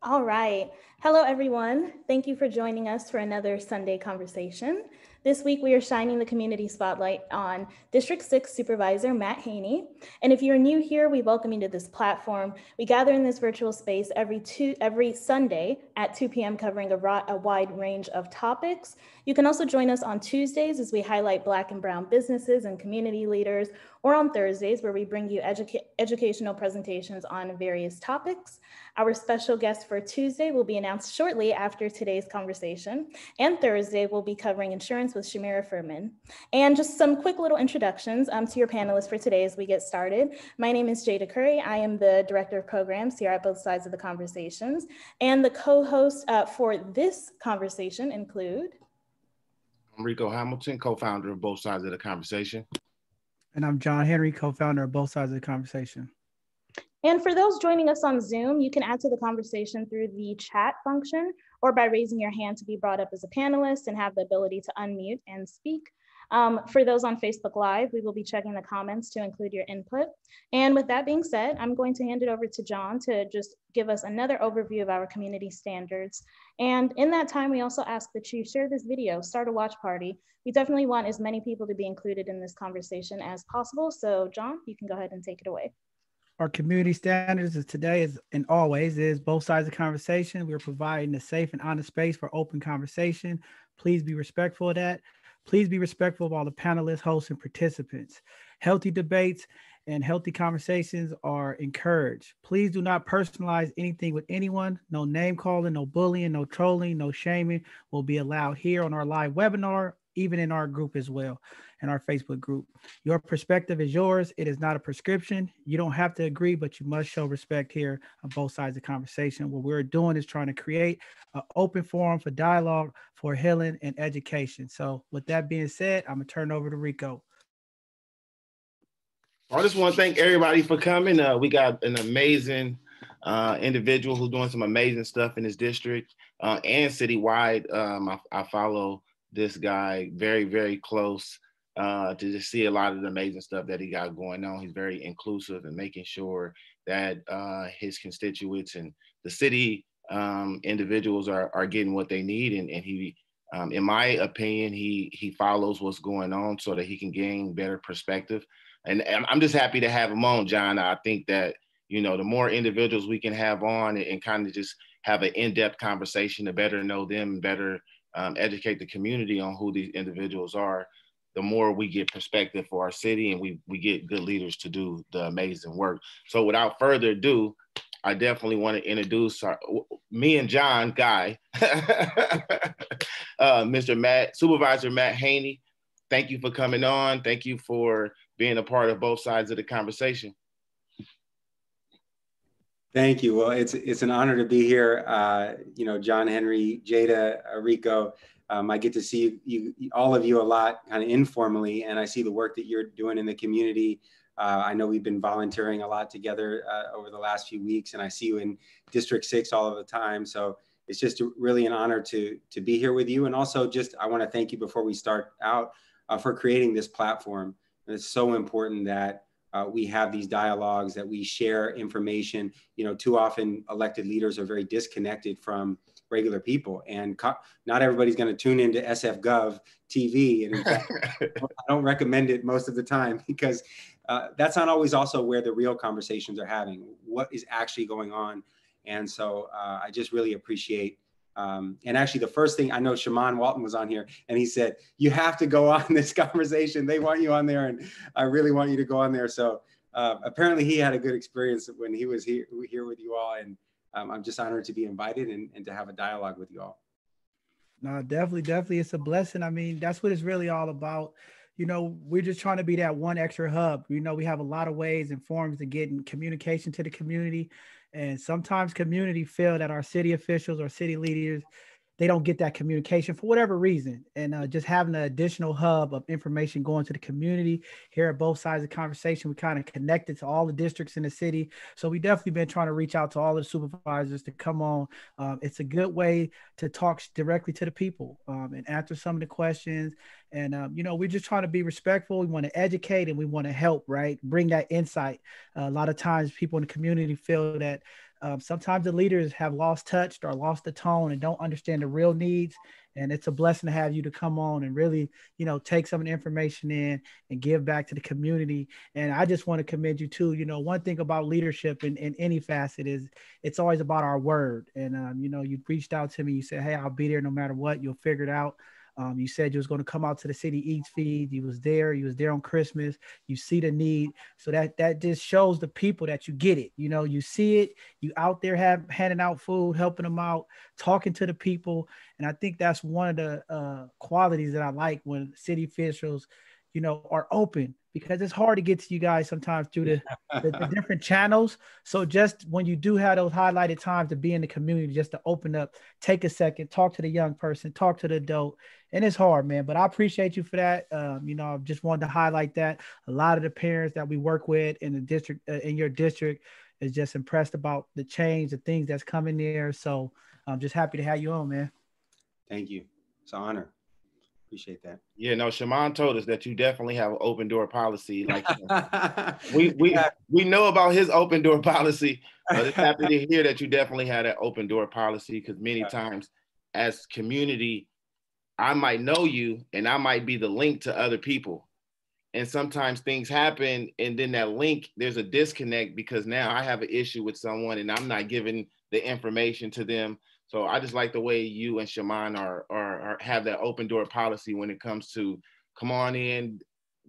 All right. Hello, everyone. Thank you for joining us for another Sunday conversation. This week, we are shining the community spotlight on District 6 Supervisor Matt Haney. And if you're new here, we welcome you to this platform. We gather in this virtual space every, two, every Sunday at 2 p.m., covering a, a wide range of topics. You can also join us on Tuesdays as we highlight Black and Brown businesses and community leaders, or on Thursdays, where we bring you educa educational presentations on various topics. Our special guest for Tuesday will be announced shortly after today's conversation, and Thursday we'll be covering insurance with Shamira Furman. And just some quick little introductions um, to your panelists for today as we get started. My name is Jada Curry. I am the Director of Programs here at both sides of the conversations. And the co-hosts uh, for this conversation include I'm Rico Hamilton, co-founder of both sides of the conversation. And I'm John Henry, co-founder of both sides of the conversation. And for those joining us on Zoom, you can add to the conversation through the chat function or by raising your hand to be brought up as a panelist and have the ability to unmute and speak. Um, for those on Facebook Live, we will be checking the comments to include your input. And with that being said, I'm going to hand it over to John to just give us another overview of our community standards. And in that time, we also ask that you share this video, start a watch party. We definitely want as many people to be included in this conversation as possible. So John, you can go ahead and take it away our community standards is today is and always is both sides of conversation. We're providing a safe and honest space for open conversation. Please be respectful of that. Please be respectful of all the panelists, hosts, and participants. Healthy debates and healthy conversations are encouraged. Please do not personalize anything with anyone. No name calling, no bullying, no trolling, no shaming will be allowed here on our live webinar, even in our group as well in our Facebook group. Your perspective is yours. It is not a prescription. You don't have to agree, but you must show respect here on both sides of the conversation. What we're doing is trying to create an open forum for dialogue, for healing, and education. So, with that being said, I'm gonna turn over to Rico. I just want to thank everybody for coming. Uh, we got an amazing uh, individual who's doing some amazing stuff in his district uh, and citywide. Um, I, I, follow this guy very, very close uh, to just see a lot of the amazing stuff that he got going on. He's very inclusive and making sure that uh, his constituents and the city um, individuals are, are getting what they need. And, and he, um, in my opinion, he, he follows what's going on so that he can gain better perspective. And, and I'm just happy to have him on, John. I think that, you know, the more individuals we can have on and, and kind of just have an in-depth conversation to better know them, better um, educate the community on who these individuals are, the more we get perspective for our city and we, we get good leaders to do the amazing work. So without further ado, I definitely want to introduce our, me and John Guy, uh, Mr. Matt, Supervisor Matt Haney. Thank you for coming on. Thank you for being a part of both sides of the conversation. Thank you. Well, it's it's an honor to be here. Uh, you know, John Henry, Jada, Rico. Um, I get to see you, you, all of you a lot kind of informally, and I see the work that you're doing in the community. Uh, I know we've been volunteering a lot together uh, over the last few weeks, and I see you in District Six all of the time. So it's just really an honor to to be here with you, and also just I want to thank you before we start out uh, for creating this platform. And it's so important that uh, we have these dialogues that we share information. You know too often elected leaders are very disconnected from regular people and co- not everybody's going to tune into sfgov tv and fact, i don't recommend it most of the time because uh, that's not always also where the real conversations are having what is actually going on. And so uh, i just really appreciate um, and actually, the first thing I know, Shamann Walton was on here, and he said, "You have to go on this conversation. They want you on there, and I really want you to go on there." So uh, apparently, he had a good experience when he was here here with you all, and um, I'm just honored to be invited and, and to have a dialogue with you all. No, definitely, definitely, it's a blessing. I mean, that's what it's really all about. You know, we're just trying to be that one extra hub. You know, we have a lot of ways and forms to get in communication to the community and sometimes community feel that our city officials or city leaders they don't get that communication for whatever reason. And uh, just having an additional hub of information going to the community here at both sides of the conversation, we kind of connected to all the districts in the city. So we definitely been trying to reach out to all the supervisors to come on. Um, it's a good way to talk directly to the people um, and answer some of the questions. And um, you know, we're just trying to be respectful. We want to educate and we want to help, right? Bring that insight. Uh, a lot of times, people in the community feel that Um, sometimes the leaders have lost touch or lost the tone and don't understand the real needs. And it's a blessing to have you to come on and really, you know, take some of the information in and give back to the community. And I just want to commend you too. You know, one thing about leadership in, in any facet is it's always about our word. And, um, you know, you reached out to me, you said, Hey, I'll be there no matter what. You'll figure it out. Um, you said you was going to come out to the city eats feed. You was there. You was there on Christmas. You see the need. So that that just shows the people that you get it. You know, you see it. You out there have handing out food, helping them out, talking to the people. And I think that's one of the uh, qualities that I like when city officials, you know, are open because it's hard to get to you guys sometimes through the, the, the, different channels. So just when you do have those highlighted times to be in the community, just to open up, take a second, talk to the young person, talk to the adult, and it's hard, man. But I appreciate you for that. Um, you know, I just wanted to highlight that. A lot of the parents that we work with in the district, uh, in your district, is just impressed about the change, the things that's coming there. So I'm just happy to have you on, man. Thank you. It's an honor. Appreciate that. Yeah, no, Shamann told us that you definitely have an open door policy. Like we we we know about his open door policy, but it's happy to hear that you definitely had an open door policy because many times as community, I might know you and I might be the link to other people. And sometimes things happen, and then that link, there's a disconnect because now I have an issue with someone and I'm not giving the information to them so I just like the way you and Shamann are, are, are have that open door policy when it comes to come on in.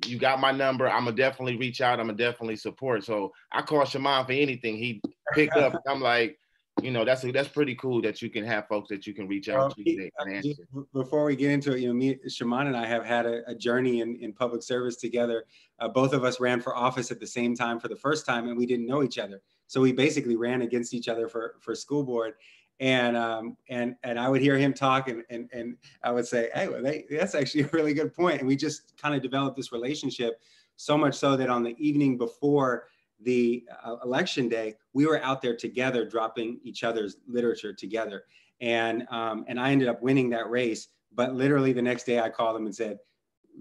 You got my number. I'm gonna definitely reach out. I'm gonna definitely support. So I call Shamann for anything. He pick up. I'm like, you know, that's that's pretty cool that you can have folks that you can reach out well, to. Uh, before we get into it, you know, me, Shamann and I have had a, a journey in, in public service together. Uh, both of us ran for office at the same time for the first time, and we didn't know each other. So we basically ran against each other for for school board and um, and and I would hear him talk, and and and I would say, hey, well, they, that's actually a really good point. And we just kind of developed this relationship, so much so that on the evening before the uh, election day, we were out there together, dropping each other's literature together, and um, and I ended up winning that race. But literally the next day, I called him and said,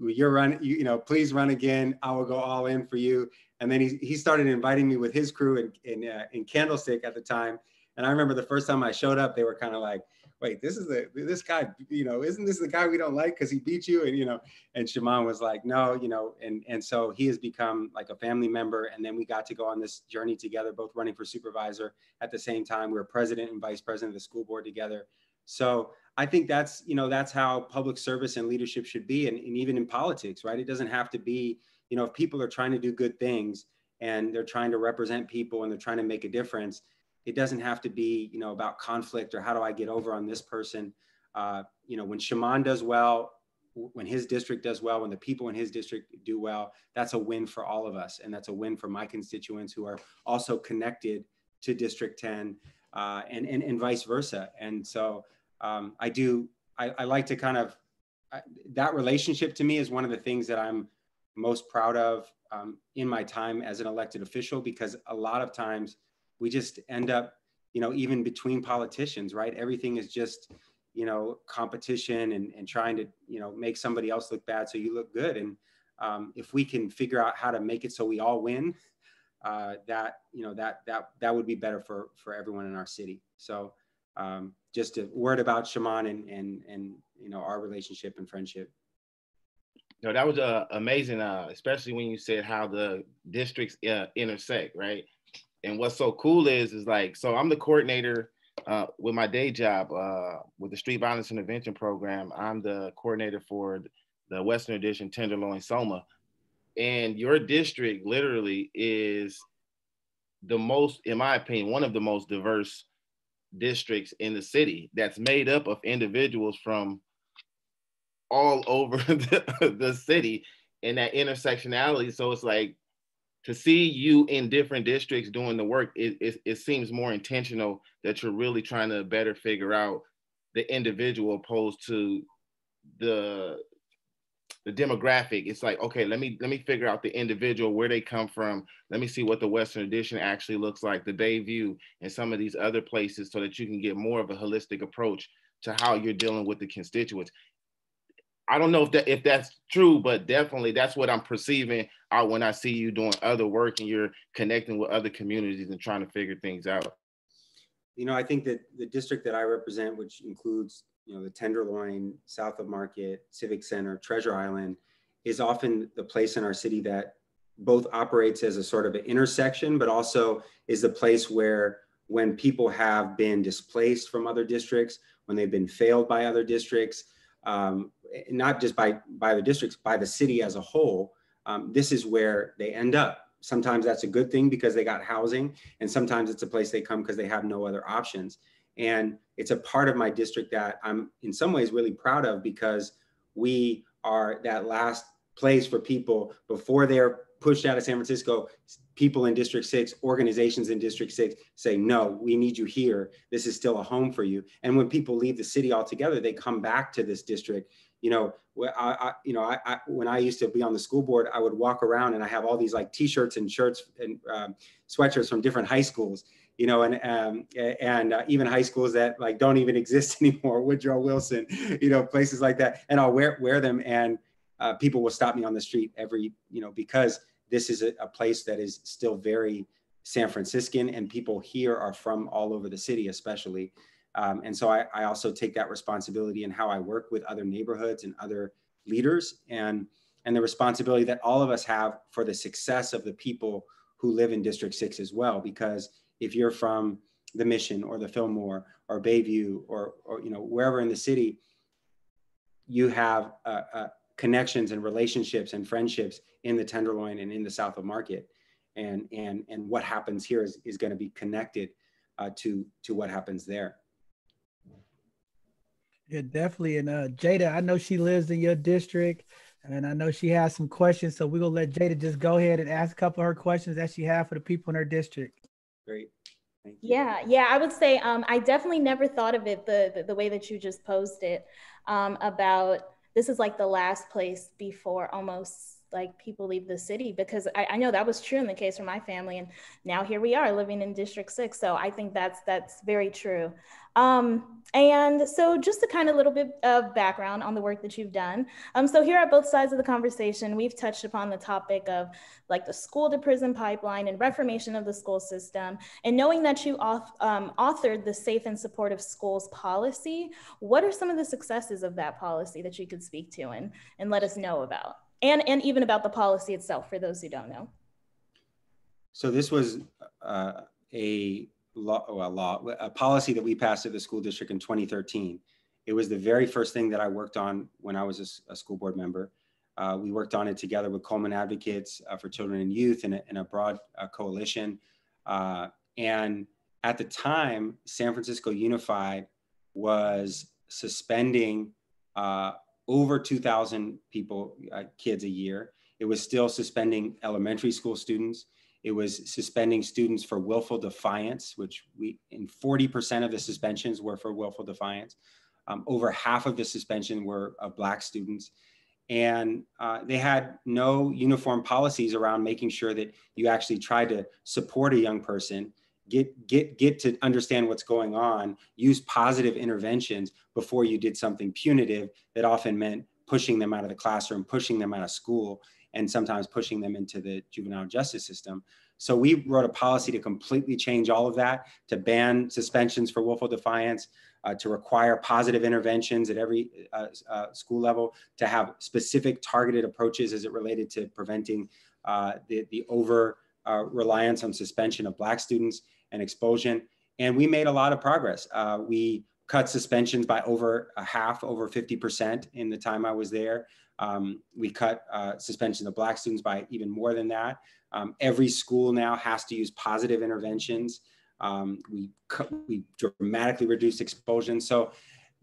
"You're running, you, you know, please run again. I will go all in for you." And then he he started inviting me with his crew in in, uh, in Candlestick at the time and I remember the first time I showed up, they were kind of like, wait, this is the this guy, you know, isn't this the guy we don't like because he beat you? And you know, and Shamann was like, no, you know, and and so he has become like a family member. And then we got to go on this journey together, both running for supervisor at the same time. We were president and vice president of the school board together. So I think that's you know that's how public service and leadership should be, and, and even in politics, right? It doesn't have to be, you know, if people are trying to do good things and they're trying to represent people and they're trying to make a difference it doesn't have to be, you know, about conflict or how do I get over on this person. Uh, you know, when Shamann does well, when his district does well, when the people in his district do well, that's a win for all of us. And that's a win for my constituents who are also connected to District 10 uh, and, and, and vice versa. And so um, I do, I, I, like to kind of, I, that relationship to me is one of the things that I'm most proud of um, in my time as an elected official, because a lot of times we just end up, you know, even between politicians, right? Everything is just, you know, competition and, and trying to, you know, make somebody else look bad so you look good. And um, if we can figure out how to make it so we all win, uh, that you know that that that would be better for for everyone in our city. So um, just a word about Shamann and and and you know our relationship and friendship. No, that was uh, amazing, uh, especially when you said how the districts uh, intersect, right? And what's so cool is is like so I'm the coordinator uh, with my day job uh, with the Street Violence Intervention Program. I'm the coordinator for the Western Addition Tenderloin Soma, and your district literally is the most, in my opinion, one of the most diverse districts in the city. That's made up of individuals from all over the, the city and that intersectionality. So it's like to see you in different districts doing the work, it, it, it, seems more intentional that you're really trying to better figure out the individual opposed to the the demographic. It's like, okay, let me let me figure out the individual, where they come from. Let me see what the Western Addition actually looks like, the Bayview, and some of these other places, so that you can get more of a holistic approach to how you're dealing with the constituents. I don't know if that if that's true, but definitely that's what I'm perceiving out when I see you doing other work and you're connecting with other communities and trying to figure things out. you know, I think that the district that I represent, which includes, you know, the Tenderloin, south of Market, Civic Center, Treasure Island, is often the place in our city that both operates as a sort of an intersection, but also is the place where when people have been displaced from other districts, when they've been failed by other districts, um, not just by, by the districts, by the city as a whole, um, this is where they end up. Sometimes that's a good thing because they got housing, and sometimes it's a place they come because they have no other options. And it's a part of my district that I'm in some ways really proud of because we are that last place for people before they're pushed out of San Francisco, people in District 6, organizations in District 6 say, no, we need you here. This is still a home for you. And when people leave the city altogether, they come back to this district. You know, I, I you know, I, I, when I used to be on the school board, I would walk around and I have all these like T-shirts and shirts and um, sweatshirts from different high schools. You know, and um, and uh, even high schools that like don't even exist anymore, Woodrow Wilson, you know, places like that, and I'll wear wear them, and uh, people will stop me on the street every, you know, because this is a, a place that is still very San Franciscan and people here are from all over the city, especially. Um, and so I, I, also take that responsibility in how I work with other neighborhoods and other leaders and, and the responsibility that all of us have for the success of the people who live in District 6 as well. Because if you're from the Mission or the Fillmore or Bayview or, or you know, wherever in the city, you have a, a, connections and relationships and friendships in the tenderloin and in the south of market. And and and what happens here is, is going to be connected uh, to to what happens there. Yeah definitely. And uh jada i know she lives in your district and i know she has some questions so we're gonna let jada just go ahead and ask a couple of her questions that she has for the people in her district. Great. Yeah, yeah, I would say um, I definitely never thought of it the, the, the way that you just posed it um, about this is like the last place before almost like people leave the city because I, I, know that was true in the case for my family and now here we are living in district six so i think that's that's very true. Um, and so just a kind of little bit of background on the work that you've done um, so here at both sides of the conversation we've touched upon the topic of like the school to prison pipeline and reformation of the school system and knowing that you um, authored the safe and supportive schools policy what are some of the successes of that policy that you could speak to and, and let us know about and and even about the policy itself for those who don't know. So this was uh, a law, well, law, a policy that we passed at the school district in 2013. It was the very first thing that I worked on when I was a, a school board member. Uh, we worked on it together with Coleman Advocates uh, for Children and Youth and a, a broad uh, coalition. Uh, and at the time, San Francisco Unified was suspending uh, over 2,000 people, uh, kids a year. It was still suspending elementary school students. It was suspending students for willful defiance, which we, in 40% of the suspensions were for willful defiance. Um, over half of the suspension were of Black students. And uh, they had no uniform policies around making sure that you actually tried to support a young person get get get to understand what's going on use positive interventions before you did something punitive that often meant pushing them out of the classroom pushing them out of school and sometimes pushing them into the juvenile justice system. So we wrote a policy to completely change all of that to ban suspensions for willful defiance uh, to require positive interventions at every uh, uh, school level to have specific targeted approaches as it related to preventing uh, the, the over uh, reliance on suspension of black students and expulsion. And we made a lot of progress. Uh, we cut suspensions by over a half, over 50% in the time I was there. Um, we cut uh, suspensions of Black students by even more than that. Um, every school now has to use positive interventions. Um, we, we dramatically reduced expulsion. So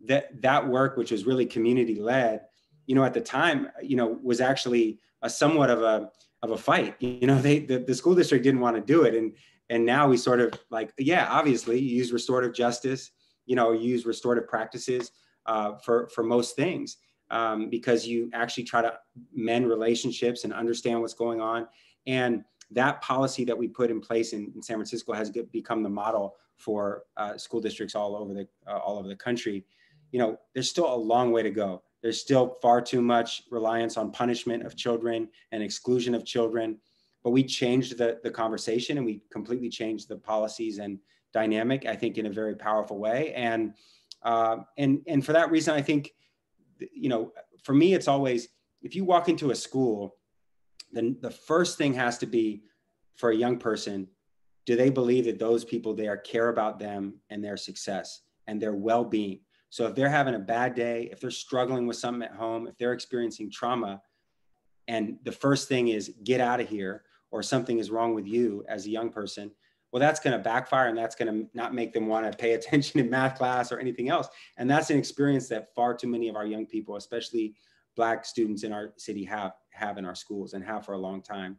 that, that work, which was really community led, you know, at the time, you know, was actually a somewhat of a, of a fight. You know, they, the, the school district didn't want to do it. And and now we sort of like yeah obviously you use restorative justice you know use restorative practices uh, for for most things um, because you actually try to mend relationships and understand what's going on. And that policy that we put in place in, in san francisco has become the model for uh, school districts all over the uh, all over the country. You know there's still a long way to go. There's still far too much reliance on punishment of children and exclusion of children but we changed the, the conversation and we completely changed the policies and dynamic, I think, in a very powerful way. And uh, and and for that reason, I think, you know, for me, it's always if you walk into a school, then the first thing has to be for a young person, do they believe that those people there care about them and their success and their well-being? So if they're having a bad day, if they're struggling with something at home, if they're experiencing trauma, and the first thing is get out of here or something is wrong with you as a young person, well, that's going to backfire and that's going to not make them want to pay attention in math class or anything else. And that's an experience that far too many of our young people, especially Black students in our city, have have in our schools and have for a long time.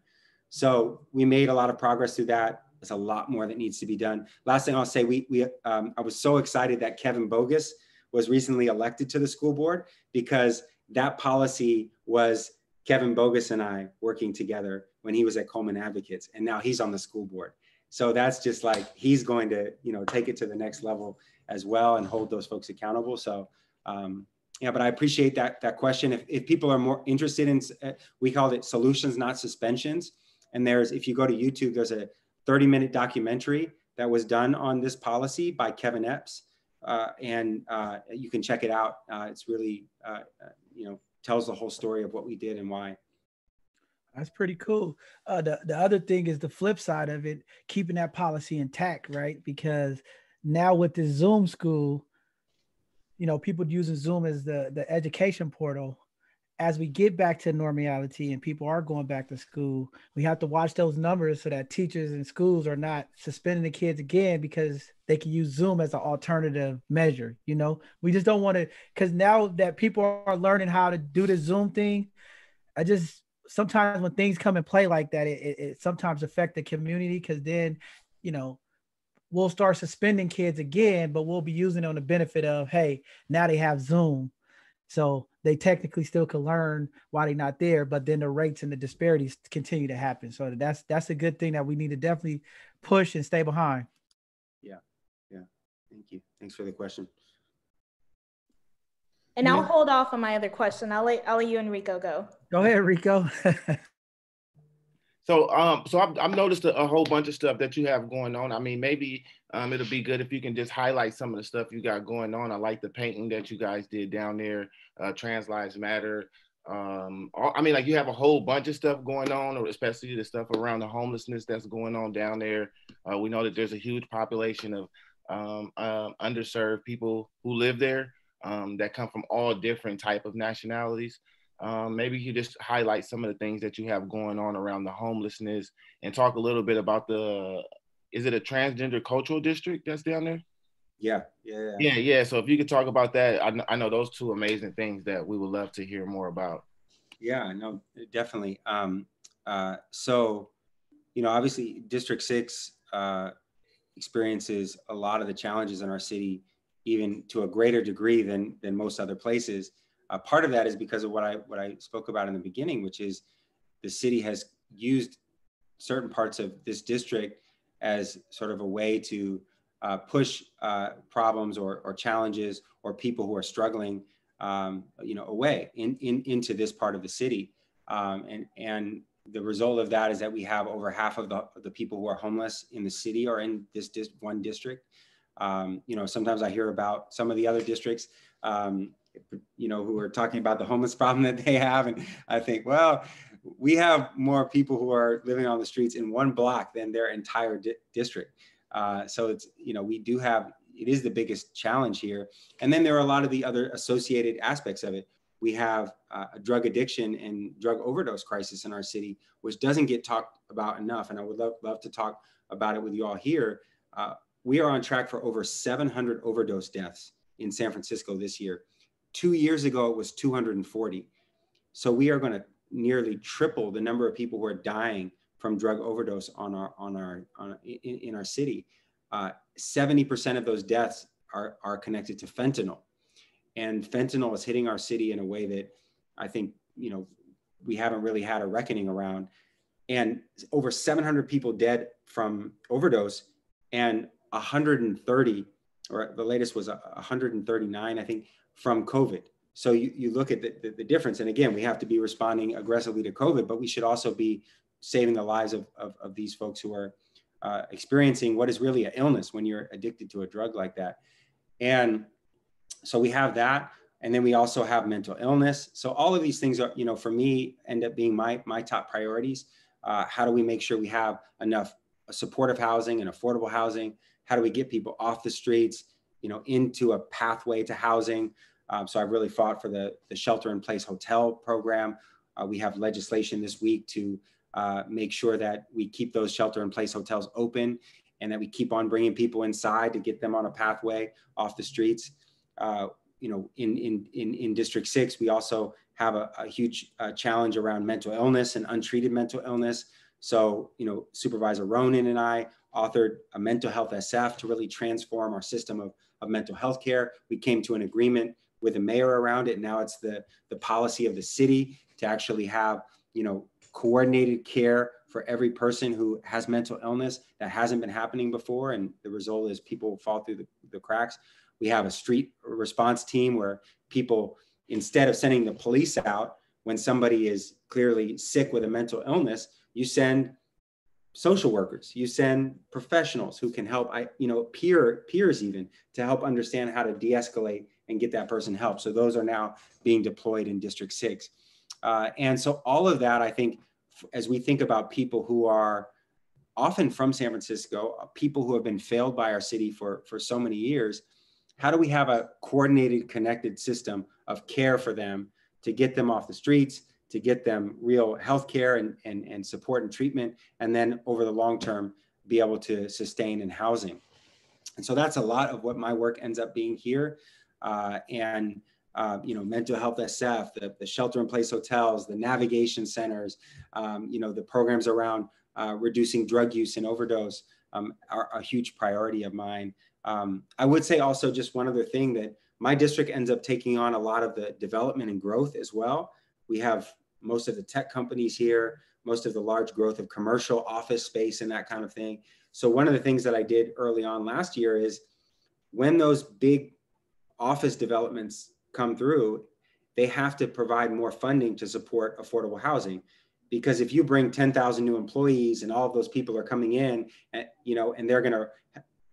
So we made a lot of progress through that. There's a lot more that needs to be done. Last thing I'll say, we we um, I was so excited that Kevine Boggess was recently elected to the school board because that policy was Kevine Boggess and I working together when he was at Coleman Advocates, and now he's on the school board. So that's just like he's going to, you know, take it to the next level as well and hold those folks accountable. So, um, yeah, but I appreciate that that question. If, if people are more interested in, uh, we called it solutions, not suspensions. And there's, if you go to YouTube, there's a 30 minute documentary that was done on this policy by Kevin Epps. Uh, and uh, you can check it out. Uh, it's really, uh, you know, tells the whole story of what we did and why. That's pretty cool. Uh, the the other thing is the flip side of it, keeping that policy intact, right? Because now with the Zoom school, you know, people using Zoom as the the education portal. As we get back to normality and people are going back to school, we have to watch those numbers so that teachers and schools are not suspending the kids again because they can use Zoom as an alternative measure. You know, we just don't want to because now that people are learning how to do the Zoom thing, I just sometimes when things come and play like that, it, it, it sometimes affect the community because then, you know, we'll start suspending kids again, but we'll be using it on the benefit of, hey, now they have Zoom. So they technically still can learn why they're not there, but then the rates and the disparities continue to happen. So that's that's a good thing that we need to definitely push and stay behind. Yeah. Yeah. Thank you. Thanks for the question. And yeah. I'll hold off on my other question. I'll let I'll let you and Rico go. Go ahead, Rico. so um so I've, I've noticed a, a, whole bunch of stuff that you have going on. I mean, maybe um it'll be good if you can just highlight some of the stuff you got going on. I like the painting that you guys did down there. Uh, Trans Lives Matter. Um, all, I mean, like you have a whole bunch of stuff going on, or especially the stuff around the homelessness that's going on down there. Uh, we know that there's a huge population of um, uh, underserved people who live there um, that come from all different type of nationalities. Um, maybe you just highlight some of the things that you have going on around the homelessness and talk a little bit about the is it a transgender cultural district that's down there? Yeah yeah yeah. Yeah so if you could talk about that I, I know those two amazing things that we would love to hear more about. Yeah no definitely. Um, uh, so you know obviously district six uh, experiences a lot of the challenges in our city even to a greater degree than than most other places. Uh, part of that is because of what I what I spoke about in the beginning, which is the city has used certain parts of this district as sort of a way to uh, push uh, problems or, or challenges or people who are struggling, um, you know, away in, in, into this part of the city. Um, and, and the result of that is that we have over half of the, the people who are homeless in the city or in this dis- one district. Um, you know, sometimes I hear about some of the other districts, um, you know, who are talking about the homeless problem that they have. And I think, well, we have more people who are living on the streets in one block than their entire di- district. Uh, so it's, you know, we do have, it is the biggest challenge here. And then there are a lot of the other associated aspects of it. We have uh, a drug addiction and drug overdose crisis in our city, which doesn't get talked about enough. And I would love, love to talk about it with you all here. Uh, we are on track for over 700 overdose deaths in San Francisco this year. Two years ago, it was 240. So we are going to nearly triple the number of people who are dying from drug overdose on our on our on, in, in our city. Uh, 70% of those deaths are, are connected to fentanyl. And fentanyl is hitting our city in a way that I think, you know, we haven't really had a reckoning around. And over 700 people dead from overdose and 130, or the latest was 139, I think, from COVID. So you, you look at the, the, the, difference. And again, we have to be responding aggressively to COVID, but we should also be saving the lives of, of, of these folks who are uh, experiencing what is really an illness when you're addicted to a drug like that. And so we have that. And then we also have mental illness. So all of these things are, you know, for me, end up being my, my top priorities. Uh, how do we make sure we have enough supportive housing and affordable housing? How do we get people off the streets, you know, into a pathway to housing? Um, so I've really fought for the, the shelter in place hotel program. Uh, we have legislation this week to uh, make sure that we keep those shelter in place hotels open and that we keep on bringing people inside to get them on a pathway off the streets. Uh, you know, in, in, in, in District 6, we also have a, a huge uh, challenge around mental illness and untreated mental illness. So, you know, Supervisor Ronen and I authored a mental health SF to really transform our system of, of mental health care. We came to an agreement with the mayor around it. Now it's the, the policy of the city to actually have, you know, coordinated care for every person who has mental illness that hasn't been happening before. And the result is people fall through the, the cracks. We have a street response team where people, instead of sending the police out when somebody is clearly sick with a mental illness, you send social workers you send professionals who can help i you know peer peers even to help understand how to de-escalate and get that person help so those are now being deployed in district six uh, and so all of that i think as we think about people who are often from san francisco uh, people who have been failed by our city for for so many years how do we have a coordinated connected system of care for them to get them off the streets to get them real health care and, and, and support and treatment, and then over the long term, be able to sustain in housing. And so that's a lot of what my work ends up being here. Uh, and uh, you know, mental health SF, the, the shelter in place hotels, the navigation centers, um, you know, the programs around uh, reducing drug use and overdose um, are a huge priority of mine. Um, I would say also just one other thing that my district ends up taking on a lot of the development and growth as well. We have most of the tech companies here, most of the large growth of commercial office space and that kind of thing. So one of the things that I did early on last year is when those big office developments come through, they have to provide more funding to support affordable housing. Because if you bring 10,000 new employees and all of those people are coming in, and, eh, you know, and they're going to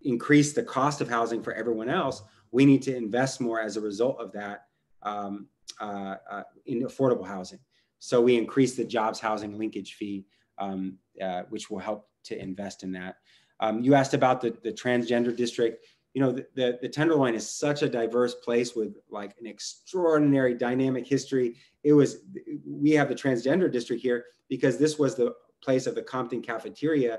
increase the cost of housing for everyone else, we need to invest more as a result of that um, uh, uh, in affordable housing. So we increased the jobs housing linkage fee, um, uh, which will help to invest in that. Um, you asked about the, the transgender district. You know, the, the, the, Tenderloin is such a diverse place with like an extraordinary dynamic history. It was, we have the transgender district here because this was the place of the Compton cafeteria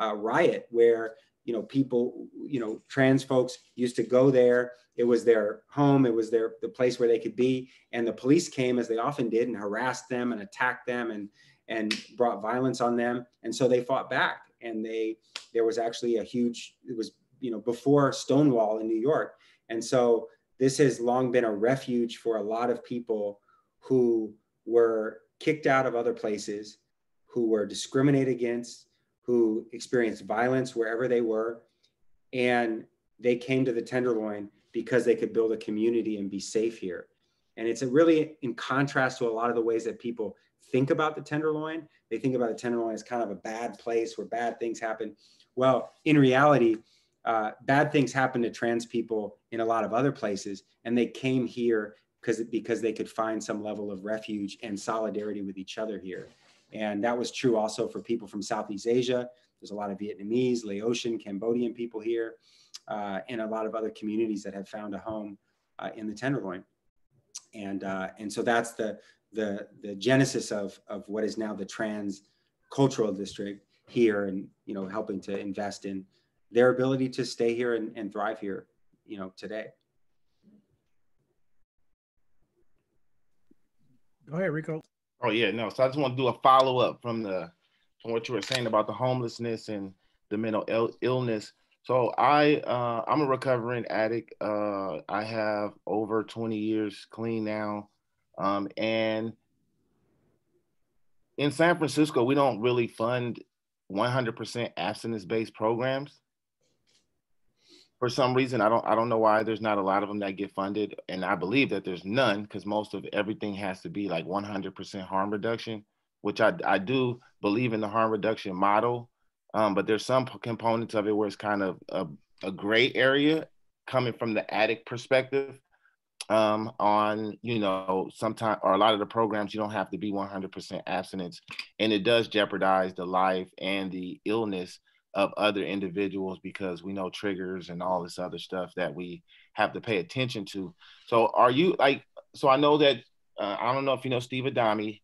uh, riot where you know people you know trans folks used to go there. It was their home. It was their the place where they could be. And the police came as they often did and harassed them and attacked them and and brought violence on them. And so they fought back and they there was actually a huge it was you know before stonewall in new york and so this has long been a refuge for a lot of people who were kicked out of other places who were discriminated against who experienced violence wherever they were. And they came to the Tenderloin because they could build a community and be safe here. And it's a really in contrast to a lot of the ways that people think about the Tenderloin. They think about the Tenderloin as kind of a bad place where bad things happen. Well, in reality, uh, bad things happen to trans people in a lot of other places, and they came here because because they could find some level of refuge and solidarity with each other here. And that was true also for people from Southeast Asia. There's a lot of Vietnamese, Laotian, Cambodian people here, uh, and a lot of other communities that have found a home uh, in the Tenderloin. And, uh, and so that's the, the, the genesis of, of what is now the trans cultural district here and, you know, helping to invest in their ability to stay here and, and thrive here, you know, today. Go ahead, Rico. Oh yeah, no. So I just want to do a follow up from the from what you were saying about the homelessness and the mental Ill- illness. So I uh, I'm a recovering addict. Uh, I have over 20 years clean now, um, and in San Francisco we don't really fund 100% abstinence based programs for some reason i don't i don't know why there's not a lot of them that get funded and i believe that there's none because most of everything has to be like 100% harm reduction which i, I do believe in the harm reduction model Um, but there's some components of it where it's kind of a, a gray area coming from the addict perspective um, on, you know, sometimes or a lot of the programs, you don't have to be 100% abstinence. And it does jeopardize the life and the illness of other individuals because we know triggers and all this other stuff that we have to pay attention to. So are you like, so I know that, uh, I don't know if you know Steve Adami,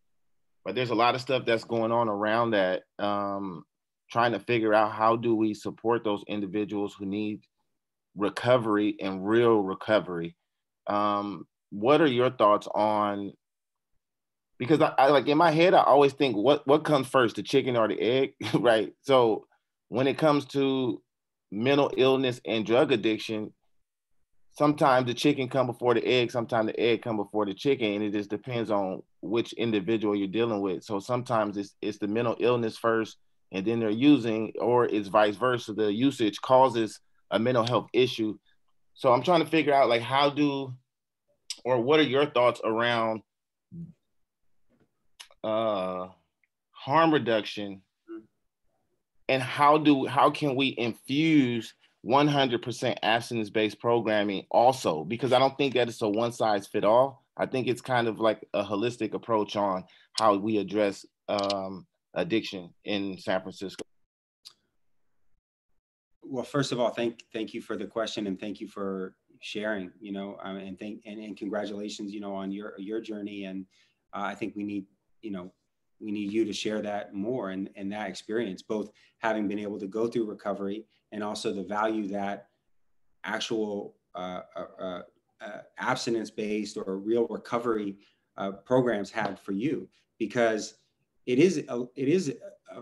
but there's a lot of stuff that's going on around that, um, trying to figure out how do we support those individuals who need recovery and real recovery um, what are your thoughts on? Because I, I like in my head, I always think what what comes first, the chicken or the egg, right? So when it comes to mental illness and drug addiction, sometimes the chicken come before the egg, sometimes the egg come before the chicken, and it just depends on which individual you're dealing with. So sometimes it's it's the mental illness first, and then they're using, or it's vice versa. The usage causes a mental health issue. So I'm trying to figure out like how do or what are your thoughts around uh, harm reduction and how do how can we infuse 100% abstinence based programming also because i don't think that it's a one size fit all i think it's kind of like a holistic approach on how we address um, addiction in san francisco well, first of all, thank thank you for the question and thank you for sharing. You know, um, and thank and, and congratulations. You know, on your your journey. And uh, I think we need you know we need you to share that more and and that experience, both having been able to go through recovery and also the value that actual uh, uh, uh, uh abstinence based or real recovery uh, programs had for you because it is a, it is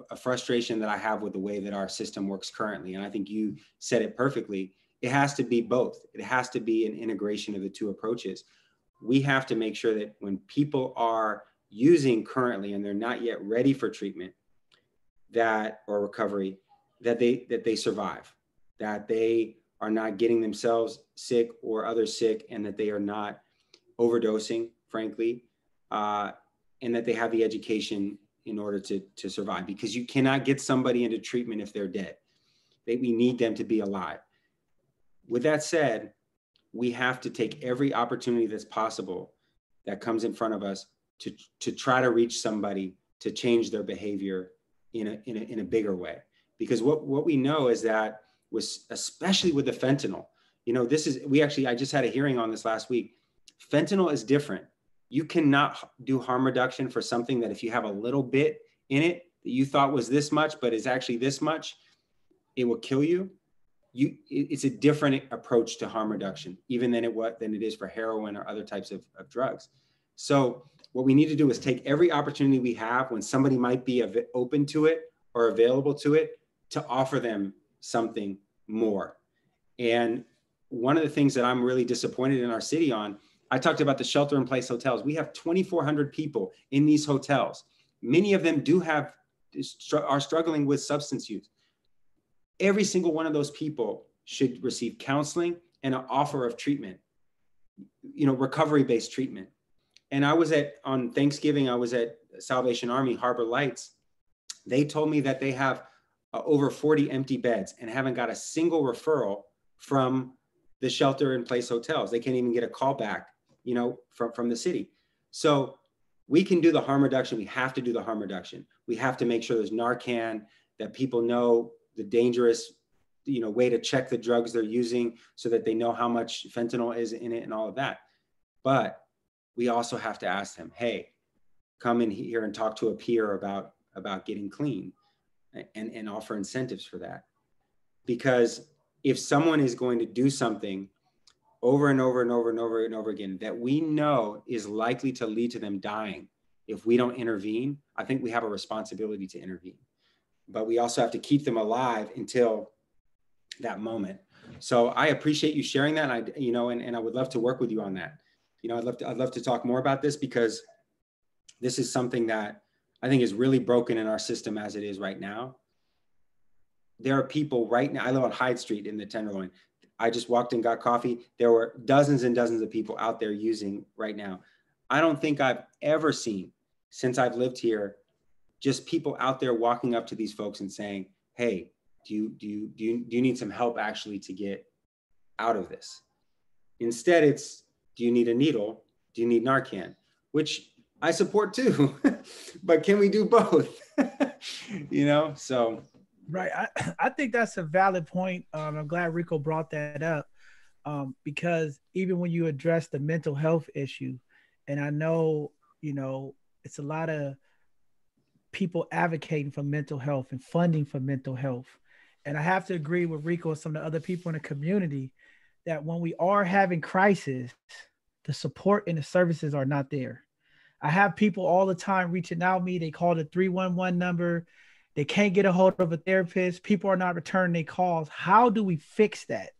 a, frustration that I have with the way that our system works currently. And I think you said it perfectly. It has to be both. It has to be an integration of the two approaches. We have to make sure that when people are using currently and they're not yet ready for treatment, that or recovery, that they that they survive, that they are not getting themselves sick or others sick, and that they are not overdosing, frankly, uh, and that they have the education in order to, to survive because you cannot get somebody into treatment if they're dead. They, we need them to be alive. With that said, we have to take every opportunity that's possible that comes in front of us to, to try to reach somebody to change their behavior in a, in a, in a bigger way. Because what, what we know is that was especially with the fentanyl, you know, this is, we actually, I just had a hearing on this last week. Fentanyl is different you cannot do harm reduction for something that if you have a little bit in it that you thought was this much but is actually this much it will kill you you it's a different approach to harm reduction even than it what than it is for heroin or other types of, of drugs so what we need to do is take every opportunity we have when somebody might be open to it or available to it to offer them something more and one of the things that i'm really disappointed in our city on I talked about the shelter in place hotels. We have 2,400 people in these hotels. Many of them do have, are struggling with substance use. Every single one of those people should receive counseling and an offer of treatment, you know, recovery based treatment. And I was at, on Thanksgiving, I was at Salvation Army Harbor Lights. They told me that they have uh, over 40 empty beds and haven't got a single referral from the shelter in place hotels. They can't even get a call back you know, from, from the city. So we can do the harm reduction. We have to do the harm reduction. We have to make sure there's Narcan, that people know the dangerous, you know, way to check the drugs they're using so that they know how much fentanyl is in it and all of that. But we also have to ask them, hey, come in here and talk to a peer about about getting clean and, and offer incentives for that. Because if someone is going to do something over and over and over and over and over again that we know is likely to lead to them dying if we don't intervene, I think we have a responsibility to intervene. But we also have to keep them alive until that moment. So I appreciate you sharing that. And I, you know, and, and I would love to work with you on that. You know, I'd love to, I'd love to talk more about this because this is something that I think is really broken in our system as it is right now. There are people right now, I live on Hyde Street in the Tenderloin. I just walked and got coffee. There were dozens and dozens of people out there using right now. I don't think I've ever seen since I've lived here just people out there walking up to these folks and saying, hey, do you do you do you, do you need some help actually to get out of this? Instead, it's do you need a needle? Do you need Narcan? Which I support too, but can we do both? you know, so right. I, I think that's a valid point. Um, I'm glad Rico brought that up um, because even when you address the mental health issue, and I know you know it's a lot of people advocating for mental health and funding for mental health. And I have to agree with Rico and some of the other people in the community that when we are having crisis, the support and the services are not there. I have people all the time reaching out to me. They call the 311 number. They can't get a hold of a therapist. People are not returning their calls. How do we fix that?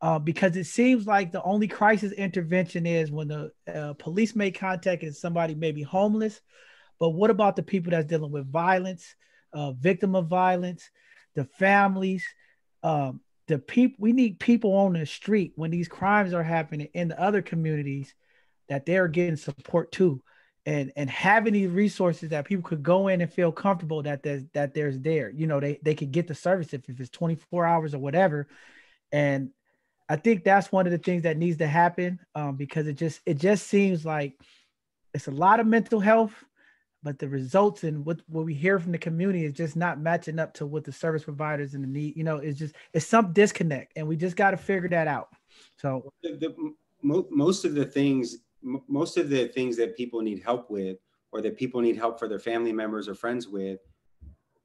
Uh, because it seems like the only crisis intervention is when the uh, police make contact and somebody may be homeless but what about the people that's dealing with violence, uh, victim of violence, the families, um, the people? We need people on the street when these crimes are happening in the other communities that they're getting support too, and and having these resources that people could go in and feel comfortable that there's that there's there. You know, they they could get the service if, if it's 24 hours or whatever, and I think that's one of the things that needs to happen um, because it just it just seems like it's a lot of mental health but the results and what, what we hear from the community is just not matching up to what the service providers and the need you know it's just it's some disconnect and we just got to figure that out. So the, the, most of the things most of the things that people need help with or that people need help for their family members or friends with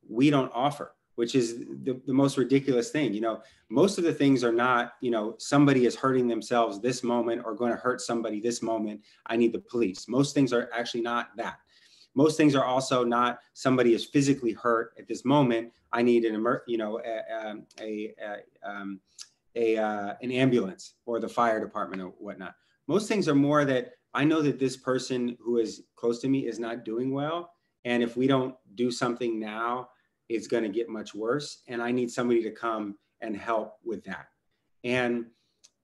we don't offer which is the, the most ridiculous thing you know? Most of the things are not you know somebody is hurting themselves this moment or going to hurt somebody this moment i need the police. Most things are actually not that most things are also not somebody is physically hurt at this moment. I need an emer- you know a um, a, a, um, a uh, an ambulance or the fire department or whatnot. Most things are more that I know that this person who is close to me is not doing well, and if we don't do something now, it's going to get much worse. And I need somebody to come and help with that. And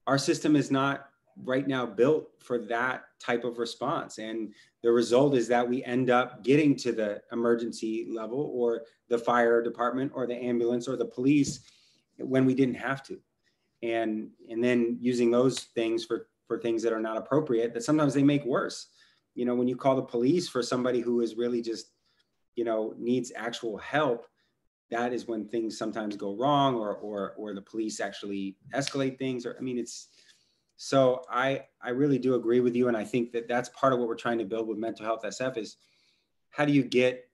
our system is not right now built for that type of response. And the result is that we end up getting to the emergency level or the fire department or the ambulance or the police when we didn't have to. And, and then using those things for, for things that are not appropriate that sometimes they make worse. You know, when you call the police for somebody who is really just, you know, needs actual help, that is when things sometimes go wrong or, or, or the police actually escalate things. Or, I mean, it's, so I, I really do agree with you. And I think that that's part of what we're trying to build with mental health SF is how do you get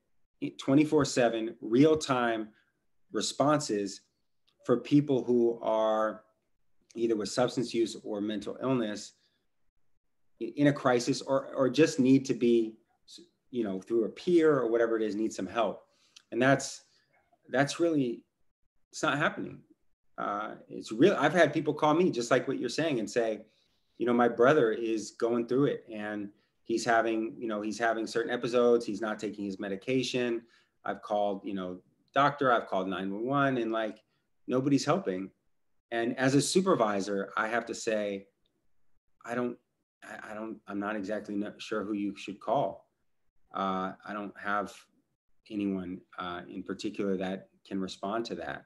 24 seven real time responses for people who are either with substance use or mental illness in a crisis or, or just need to be, you know, through a peer or whatever it is, need some help. And that's, that's really, it's not happening uh, it's real. I've had people call me just like what you're saying and say, you know, my brother is going through it and he's having, you know, he's having certain episodes. He's not taking his medication. I've called, you know, doctor. I've called 911 and like nobody's helping. And as a supervisor, I have to say, I don't, I don't, I'm not exactly sure who you should call. Uh, I don't have anyone uh, in particular that can respond to that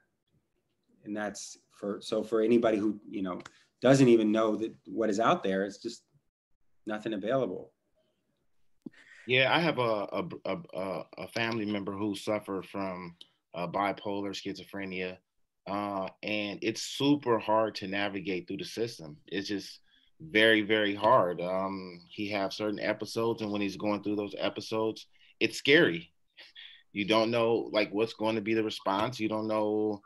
and that's for so for anybody who you know doesn't even know that what is out there it's just nothing available. Yeah i have a a, a, a family member who suffered from uh, bipolar schizophrenia uh, and it's super hard to navigate through the system. It's just very very hard. Um, he have certain episodes and when he's going through those episodes it's scary. You don't know like what's going to be the response. You don't know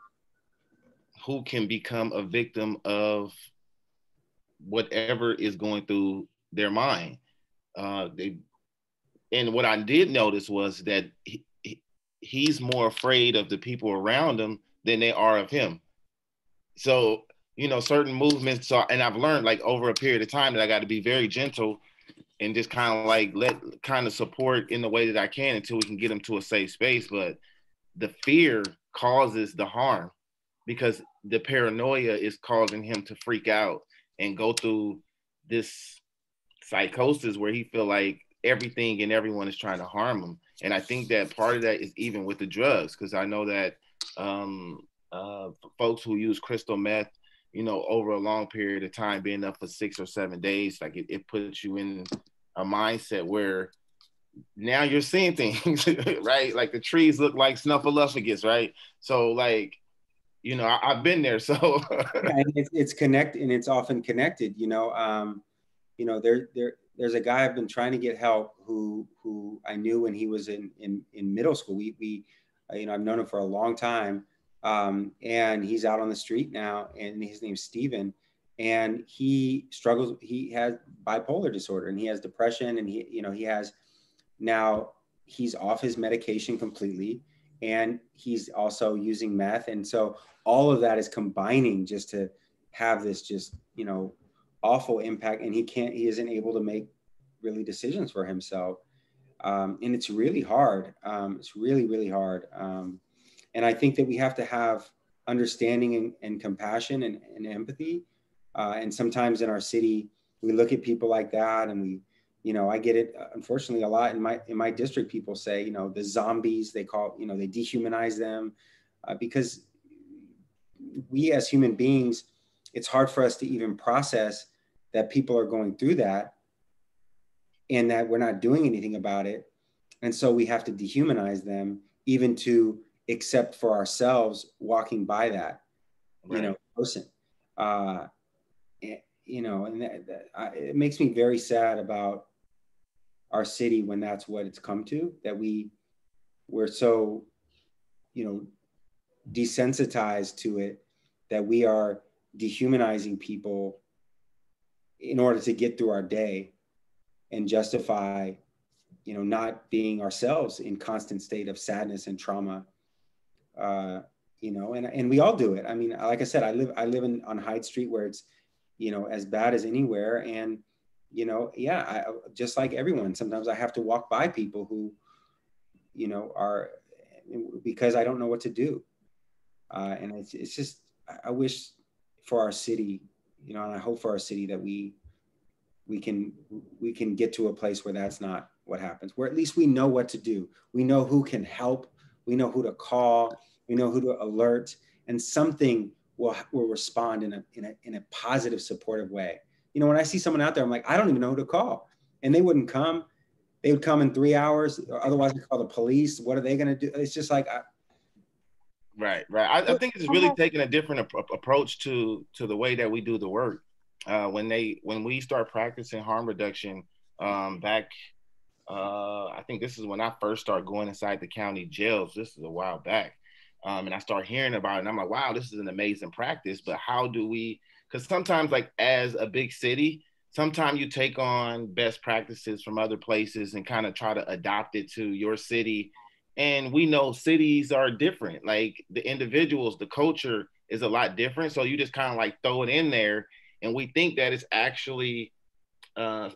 who can become a victim of whatever is going through their mind. Uh, they, and what I did notice was that he, he's more afraid of the people around him than they are of him. So, you know, certain movements are, and I've learned like over a period of time that I got to be very gentle and just kind of like let kind of support in the way that I can until we can get him to a safe space. But the fear causes the harm because the paranoia is causing him to freak out and go through this psychosis where he feel like everything and everyone is trying to harm him and i think that part of that is even with the drugs because i know that um, uh, folks who use crystal meth, you know, over a long period of time, being up for six or seven days, like it, it puts you in a mindset where now you're seeing things, right? Like the trees look like snuffleupagus, right? So like, you know, I, have been there. So it's, it's connected and it's often connected, you know, um, you know, there, there, there's a guy I've been trying to get help who, who I knew when he was in, in, in middle school. We, we, uh, you know, I've known him for a long time. Um, and he's out on the street now and his name's Steven and he struggles he has bipolar disorder and he has depression and he you know he has now he's off his medication completely and he's also using meth. And so all of that is combining just to have this just, you know, awful impact. And he can't, he isn't able to make really decisions for himself. Um, and it's really hard. Um, it's really, really hard. Um, and I think that we have to have understanding and, and compassion and, and empathy. Uh, and sometimes in our city, we look at people like that and we, you know i get it uh, unfortunately a lot in my in my district people say you know the zombies they call you know they dehumanize them uh, because we as human beings it's hard for us to even process that people are going through that and that we're not doing anything about it and so we have to dehumanize them even to accept for ourselves walking by that right. you know person uh you know and that, that I, it makes me very sad about our city when that's what it's come to that we we're so you know desensitized to it that we are dehumanizing people in order to get through our day and justify you know not being ourselves in constant state of sadness and trauma uh, you know and, and we all do it. I mean like i said i live i live in on hyde street where it's you know as bad as anywhere. And you know, yeah, I, just like everyone, sometimes I have to walk by people who, you know, are because I don't know what to do. Uh, and it's, it's just, I wish for our city, you know, and I hope for our city that we, we can, we can get to a place where that's not what happens, where at least we know what to do. We know who can help. We know who to call. We know who to alert and something will, will respond in a, in a, in a positive, supportive way you know, when I see someone out there, I'm like, I don't even know who to call. And they wouldn't come. They would come in three hours. Otherwise, I call the police. What are they going to do? It's just like, I, right, right. I, I, think it's really taking a different ap- approach to to the way that we do the work. Uh, when they when we start practicing harm reduction um, back, uh, I think this is when I first started going inside the county jails. This is a while back. Um, and I start hearing about it, and I'm like, wow, this is an amazing practice. But how do we because sometimes like as a big city sometimes you take on best practices from other places and kind of try to adopt it to your city. And we know cities are different. Like the individuals the culture is a lot different. So you just kind of like throw it in there. And we think that it's actually uh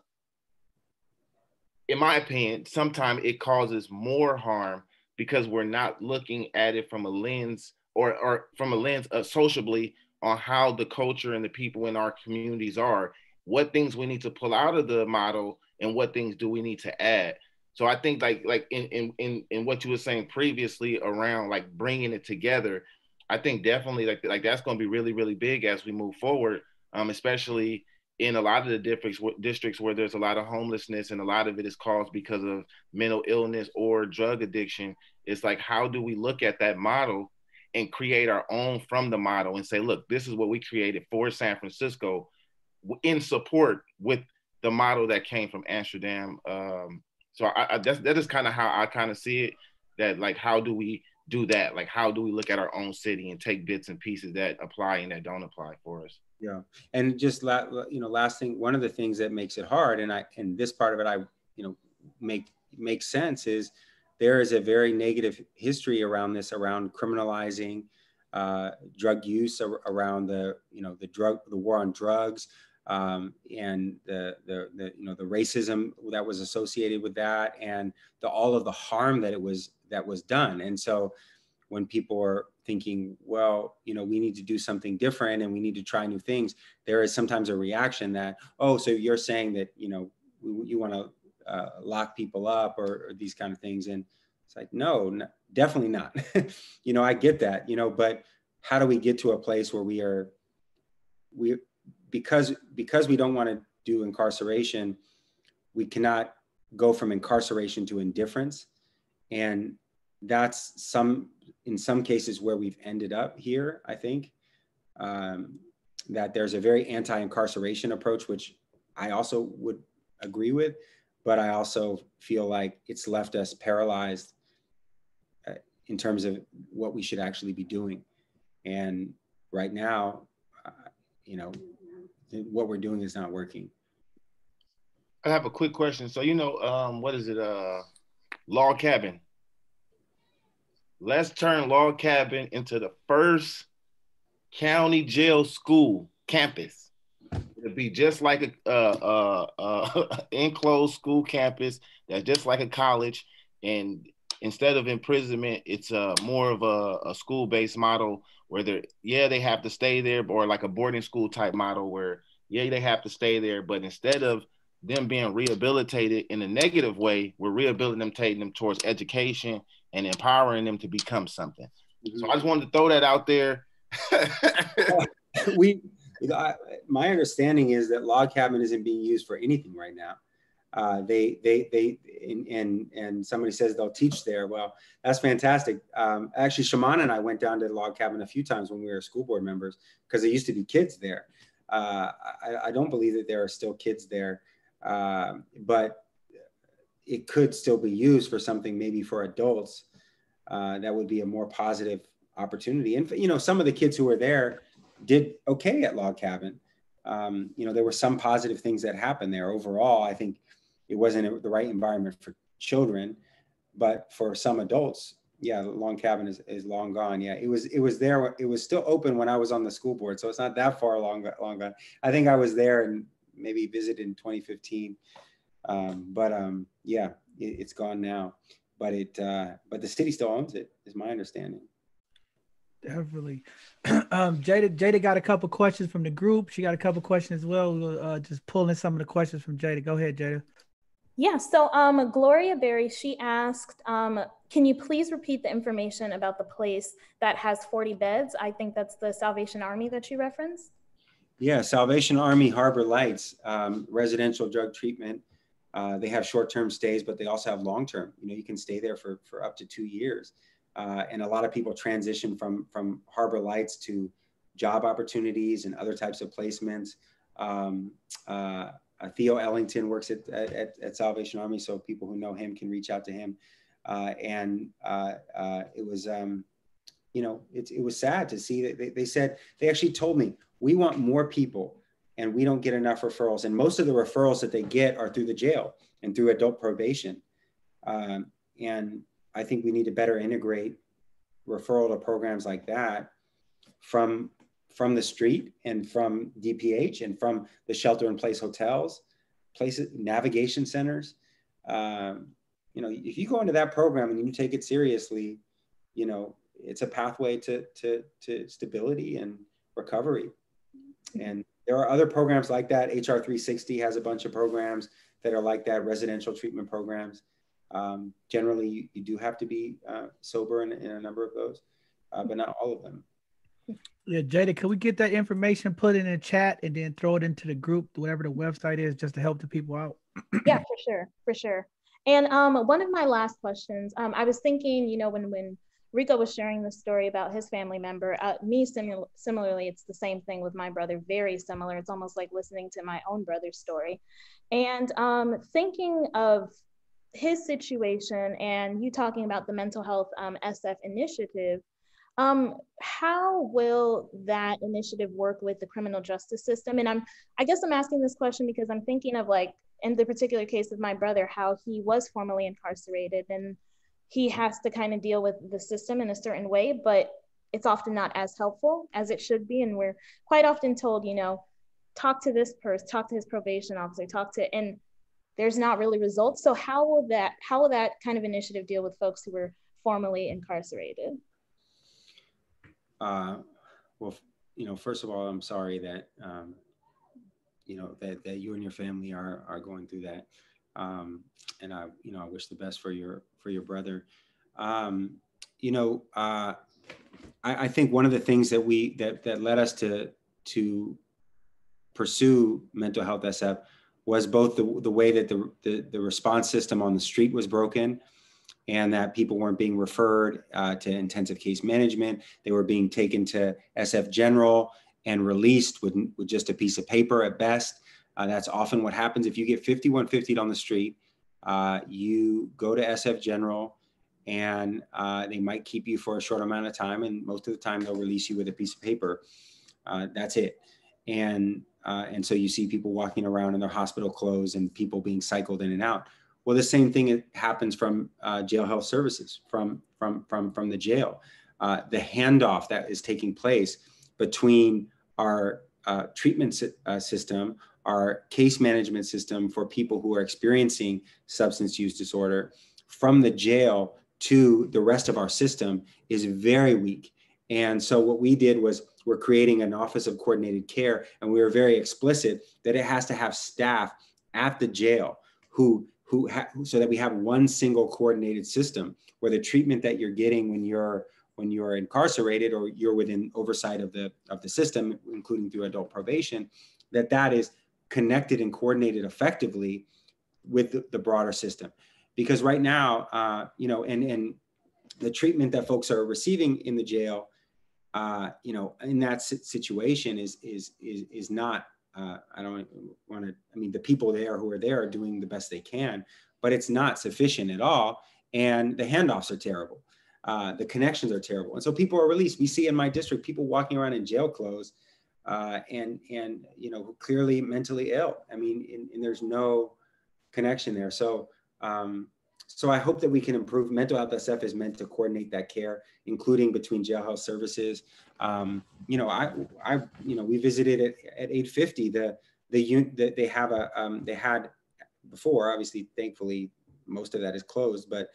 in my opinion sometimes it causes more harm because we're not looking at it from a lens or or from a lens of sociably on how the culture and the people in our communities are, what things we need to pull out of the model and what things do we need to add. So I think like like in in in, in what you were saying previously around like bringing it together, I think definitely like like that's going to be really really big as we move forward, um, especially in a lot of the districts districts where there's a lot of homelessness and a lot of it is caused because of mental illness or drug addiction. It's like how do we look at that model and create our own from the model and say, look, this is what we created for San Francisco in support with the model that came from Amsterdam. Um, so I, I that's, that is kind of how I kind of see it. That like, how do we do that? Like, how do we look at our own city and take bits and pieces that apply and that don't apply for us? Yeah, and just la- you know, last thing, one of the things that makes it hard, and I and this part of it, I you know, make makes sense is there is a very negative history around this, around criminalizing uh, drug use, around the you know the drug, the war on drugs, um, and the, the the you know the racism that was associated with that, and the all of the harm that it was that was done. And so, when people are thinking, well, you know, we need to do something different and we need to try new things, there is sometimes a reaction that, oh, so you're saying that you know you want to uh, lock people up or, or, these kind of things. And It's like, no, no definitely not. you know, I get that, you know, but how do we get to a place where we are, we, because, because we don't want to do incarceration, we cannot go from incarceration to indifference. And that's some, in some cases where we've ended up here, I think, um, that there's a very anti-incarceration approach, which I also would agree with, but I also feel like it's left us paralyzed uh, in terms of what we should actually be doing. And right now, uh, you know, what we're doing is not working. I have a quick question. So you know, um, what is it? Uh, log cabin. Let's turn log cabin into the first county jail school campus. Be just like a uh, uh, uh, enclosed school campus that's just like a college, and instead of imprisonment, it's uh, more of a, a school-based model where they're yeah they have to stay there, or like a boarding school type model where yeah they have to stay there, but instead of them being rehabilitated in a negative way, we're rehabilitating them towards education and empowering them to become something. Mm-hmm. So I just wanted to throw that out there. we, I, my understanding is that log cabin isn't being used for anything right now. Uh, they, they, they, and, and, and somebody says they'll teach there. Well, that's fantastic. Um, actually, Shamann and I went down to the log cabin a few times when we were school board members because there used to be kids there. Uh, I, I, don't believe that there are still kids there. Um, but it could still be used for something maybe for adults uh, that would be a more positive opportunity. And you know, some of the kids who were there did okay at Log Cabin. Um, you know, there were some positive things that happened there. Overall, I think it wasn't the right environment for children, but for some adults, yeah, Log Cabin is, is long gone. Yeah, it was it was there. It was still open when I was on the school board, so it's not that far long long gone. I think I was there and maybe visited in 2015. Um, but um, yeah, it, has gone now. But it, uh, but the city still owns it, is my understanding. Definitely. um, Jada, Jada got a couple questions from the group. She got a couple questions as well. Uh, just pulling some of the questions from Jada. Go ahead, Jada. Yeah, so um, Gloria Berry, she asked, um, can you please repeat the information about the place that has 40 beds? I think that's the Salvation Army that you referenced. Yeah, Salvation Army Harbor Lights, um, residential drug treatment. Uh, they have short-term stays, but they also have long-term. You know, you can stay there for, for up to two years. Uh, and a lot of people transition from, from Harbor Lights to job opportunities and other types of placements. Um, uh, uh Theo Ellington works at, at, at, Salvation Army, so people who know him can reach out to him. Uh, and uh, it was, um, you know, it, it was sad to see that they, they said, they actually told me, we want more people and we don't get enough referrals. And most of the referrals that they get are through the jail and through adult probation. Um, and I think we need to better integrate referral to programs like that from from the street and from DPH and from the shelter in place hotels, places, navigation centers. Um, you know, if you go into that program and you take it seriously, you know, it's a pathway to to to stability and recovery. And there are other programs like that. HR 360 has a bunch of programs that are like that, residential treatment programs. Um, generally, you, you, do have to be uh, sober in, in, a number of those, uh, but not all of them. Yeah, Jada, can we get that information put in the chat and then throw it into the group, whatever the website is, just to help the people out? yeah, for sure, for sure. And um, one of my last questions, um, I was thinking, you know, when when Rico was sharing the story about his family member. Uh, me, simul- similarly, it's the same thing with my brother, very similar. It's almost like listening to my own brother's story. And um, thinking of his situation and you talking about the mental health um, SF initiative, um, how will that initiative work with the criminal justice system? And I'm, I guess I'm asking this question because I'm thinking of like, in the particular case of my brother, how he was formerly incarcerated and he has to kind of deal with the system in a certain way, but it's often not as helpful as it should be. And we're quite often told, you know, talk to this person, talk to his probation officer, talk to, and there's not really results. So how will that, how will that kind of initiative deal with folks who were formerly incarcerated? Uh, well, you know, first of all, I'm sorry that, um, you know, that, that you and your family are, are going through that. Um, and I, you know, I wish the best for your for your brother. um, you know, uh, I, I, think one of the things that we that that led us to to pursue mental health SF was both the, the way that the, the, the response system on the street was broken and that people weren't being referred uh, to intensive case management. They were being taken to SF General and released with, with just a piece of paper at best. Uh, that's often what happens. If you get 5150 on the street, uh, you go to SF General and uh, they might keep you for a short amount of time. And most of the time, they'll release you with a piece of paper. Uh, that's it. And uh, and so you see people walking around in their hospital clothes and people being cycled in and out. Well, the same thing happens from uh, jail health services, from from from from the jail. Uh, the handoff that is taking place between our uh, treatment uh, system, our case management system for people who are experiencing substance use disorder, from the jail to the rest of our system is very weak. And so what we did was we're creating an office of coordinated care and we were very explicit that it has to have staff at the jail who who ha- so that we have one single coordinated system where the treatment that you're getting when you're when you're incarcerated or you're within oversight of the of the system including through adult probation that that is connected and coordinated effectively with the, the broader system. Because right now uh, you know and and the treatment that folks are receiving in the jail uh, you know, in that situation is is is is not. Uh, I don't want to. I mean, the people there who are there are doing the best they can, but it's not sufficient at all. And the handoffs are terrible. Uh, the connections are terrible, and so people are released. We see in my district people walking around in jail clothes, uh, and and you know clearly mentally ill. I mean, and, and there's no connection there. So um, so I hope that we can improve. Mental Health SF is meant to coordinate that care, including between jail health services. Um, you know, I, I, you know, we visited at, at 850. The the unit that they have a um, they had before. Obviously, thankfully, most of that is closed, but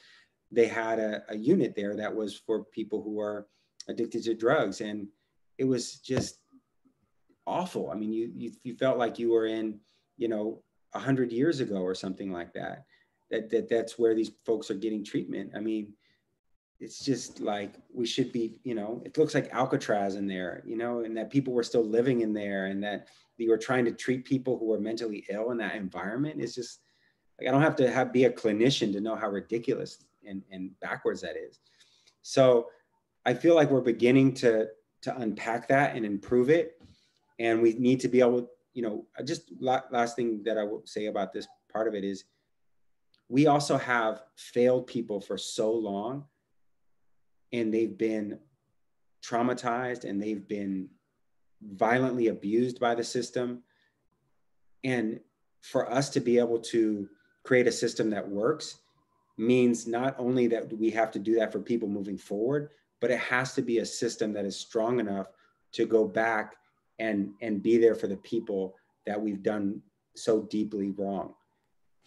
they had a, a unit there that was for people who are addicted to drugs, and it was just awful. I mean, you you, you felt like you were in, you know, a hundred years ago or something like that that, that that's where these folks are getting treatment. I mean, it's just like we should be, you know, it looks like Alcatraz in there, you know, and that people were still living in there and that you were trying to treat people who were mentally ill in that environment is just like I don't have to have be a clinician to know how ridiculous and, and backwards that is. So I feel like we're beginning to to unpack that and improve it. And we need to be able, you know, just last thing that I will say about this part of it is we also have failed people for so long and they've been traumatized and they've been violently abused by the system. And for us to be able to create a system that works means not only that we have to do that for people moving forward but it has to be a system that is strong enough to go back and and be there for the people that we've done so deeply wrong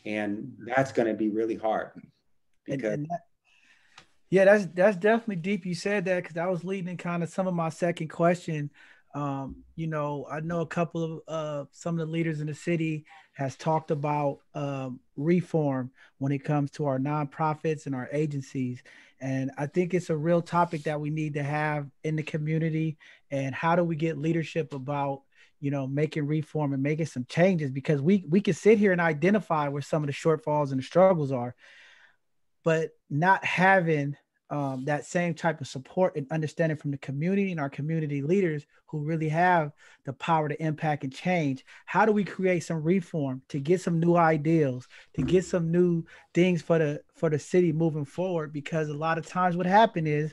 and that's going to be really hard because and, and that, yeah that's that's definitely deep you said that because i was leading kind of some of my second question. Um, you know i know a couple of uh, some of the leaders in the city has talked about um, reform when it comes to our nonprofits and our agencies. And i think it's a real topic that we need to have in the community. And how do we get leadership about you know, making reform and making some changes because we we can sit here and identify where some of the shortfalls and the struggles are, but not having um, that same type of support and understanding from the community and our community leaders who really have the power to impact and change. How do we create some reform to get some new ideals, to get some new things for the for the city moving forward? Because a lot of times what happened is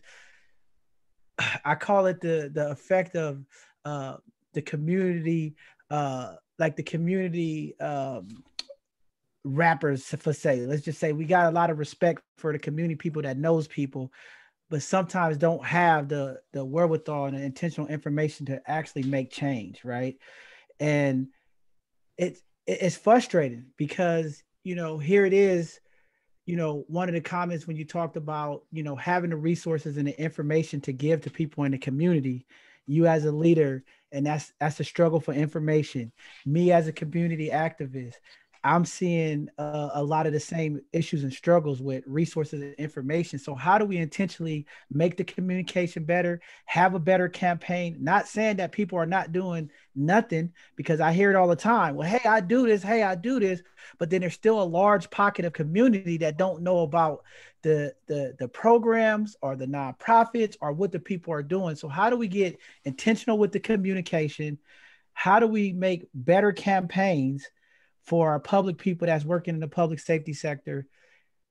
I call it the the effect of uh, the community, uh, like the community um, rappers for say, let's just say we got a lot of respect for the community people that knows people, but sometimes don't have the the wherewithal and the intentional information to actually make change, right? And it's it's frustrating because you know here it is you know one of the comments when you talked about you know having the resources and the information to give to people in the community you as a leader and that's that's a struggle for information me as a community activist I'm seeing uh, a lot of the same issues and struggles with resources and information. So, how do we intentionally make the communication better, have a better campaign? Not saying that people are not doing nothing because I hear it all the time. Well, hey, I do this. Hey, I do this. But then there's still a large pocket of community that don't know about the the the programs or the nonprofits or what the people are doing. So, how do we get intentional with the communication? How do we make better campaigns for our public people that's working in the public safety sector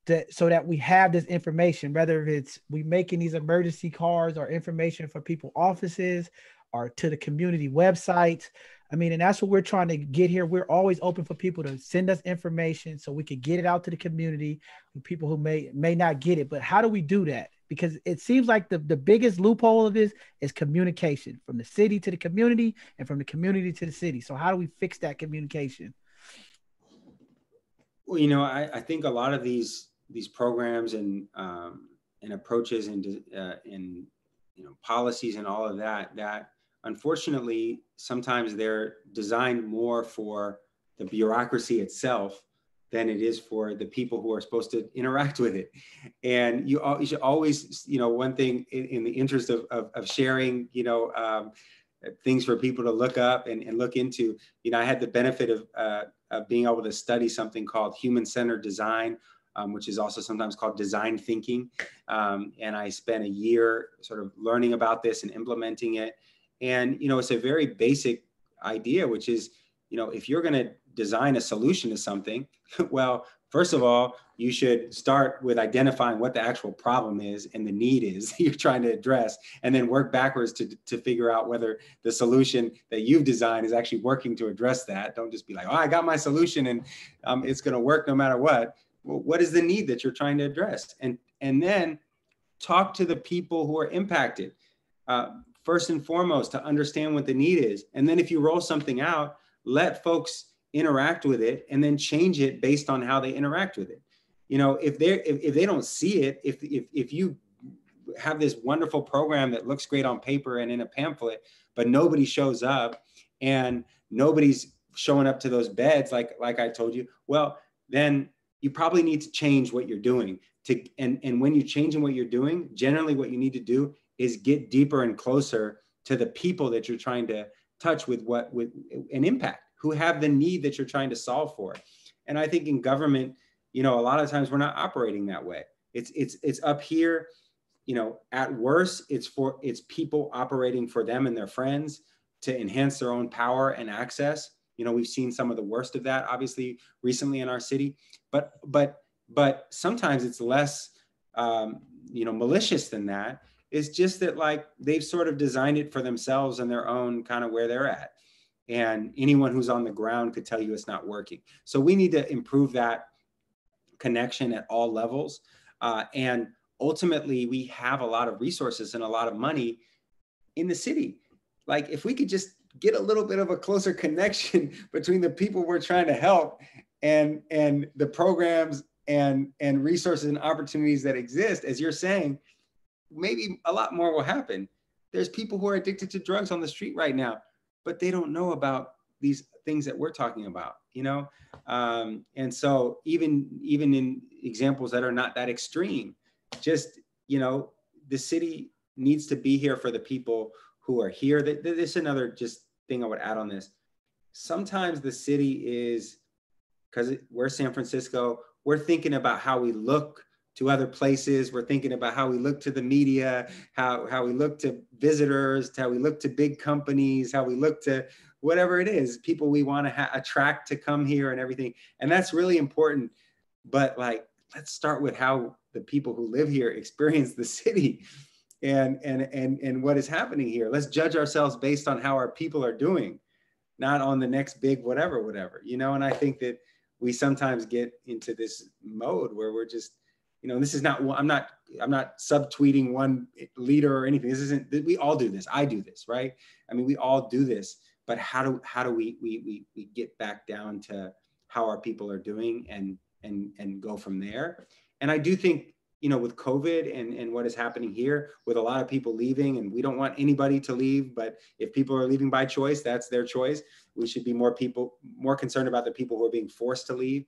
that so that we have this information, whether it's we making these emergency cards or information for people offices or to the community websites. I mean, and that's what we're trying to get here. We're always open for people to send us information so we can get it out to the community, people who may may not get it. But how do we do that? because it seems like the, the biggest loophole of this is communication from the city to the community and from the community to the city. So how do we fix that communication? Well, you know, I, I think a lot of these these programs and um, and approaches and uh, and you know policies and all of that that unfortunately sometimes they're designed more for the bureaucracy itself than it is for the people who are supposed to interact with it. And you, you should always, you know, one thing in, in the interest of, of, of, sharing, you know, um, things for people to look up and, and, look into. You know, I had the benefit of, uh, of being able to study something called human-centered design, um, which is also sometimes called design thinking. Um, and I spent a year sort of learning about this and implementing it. And, you know, it's a very basic idea, which is, you know, if you're going to design a solution to something, well, first of all, you should start with identifying what the actual problem is and the need is you're trying to address, and then work backwards to, to figure out whether the solution that you've designed is actually working to address that. Don't just be like, oh, I got my solution and um, it's going to work no matter what. Well, what is the need that you're trying to address? And, and then talk to the people who are impacted. Uh, first and foremost, to understand what the need is. And then if you roll something out, let folks interact with it and then change it based on how they interact with it you know if they if, if they don't see it if, if if you have this wonderful program that looks great on paper and in a pamphlet but nobody shows up and nobody's showing up to those beds like like i told you well then you probably need to change what you're doing to and and when you're changing what you're doing generally what you need to do is get deeper and closer to the people that you're trying to touch with what with an impact who have the need that you're trying to solve for. And I think in government, you know, a lot of times we're not operating that way. It's it's it's up here, you know, at worst, it's for it's people operating for them and their friends to enhance their own power and access. You know, we've seen some of the worst of that obviously recently in our city, but but but sometimes it's less um, you know malicious than that. It's just that like they've sort of designed it for themselves and their own kind of where they're at and anyone who's on the ground could tell you it's not working. So we need to improve that connection at all levels. Uh, and ultimately, we have a lot of resources and a lot of money in the city. Like if we could just get a little bit of a closer connection between the people we're trying to help and and the programs and and resources and opportunities that exist, as you're saying, maybe a lot more will happen. There's people who are addicted to drugs on the street right now but they don't know about these things that we're talking about you know? Um, and so even even in examples that are not that extreme just you know the city needs to be here for the people who are here. That this is another just thing i would add on this. Sometimes the city is because we're san francisco we're thinking about how we look to other places. We're thinking about how we look to the media, how, how we look to visitors, how we look to big companies, how we look to whatever it is, people we want to ha- attract to come here and everything. And that's really important. But like, let's start with how the people who live here experience the city and, and, and, and what is happening here. Let's judge ourselves based on how our people are doing, not on the next big whatever, whatever, you know? And I think that we sometimes get into this mode where we're just, you know, this is not, I'm not, I'm not subtweeting one leader or anything. This isn't, we all do this. I do this, right? I mean, we all do this, but how do, how do we, we, we, we get back down to how our people are doing and, and, and go from there? And I do think, you know, with COVID and, and what is happening here, with a lot of people leaving, and we don't want anybody to leave, but if people are leaving by choice, that's their choice. We should be more people, more concerned about the people who are being forced to leave.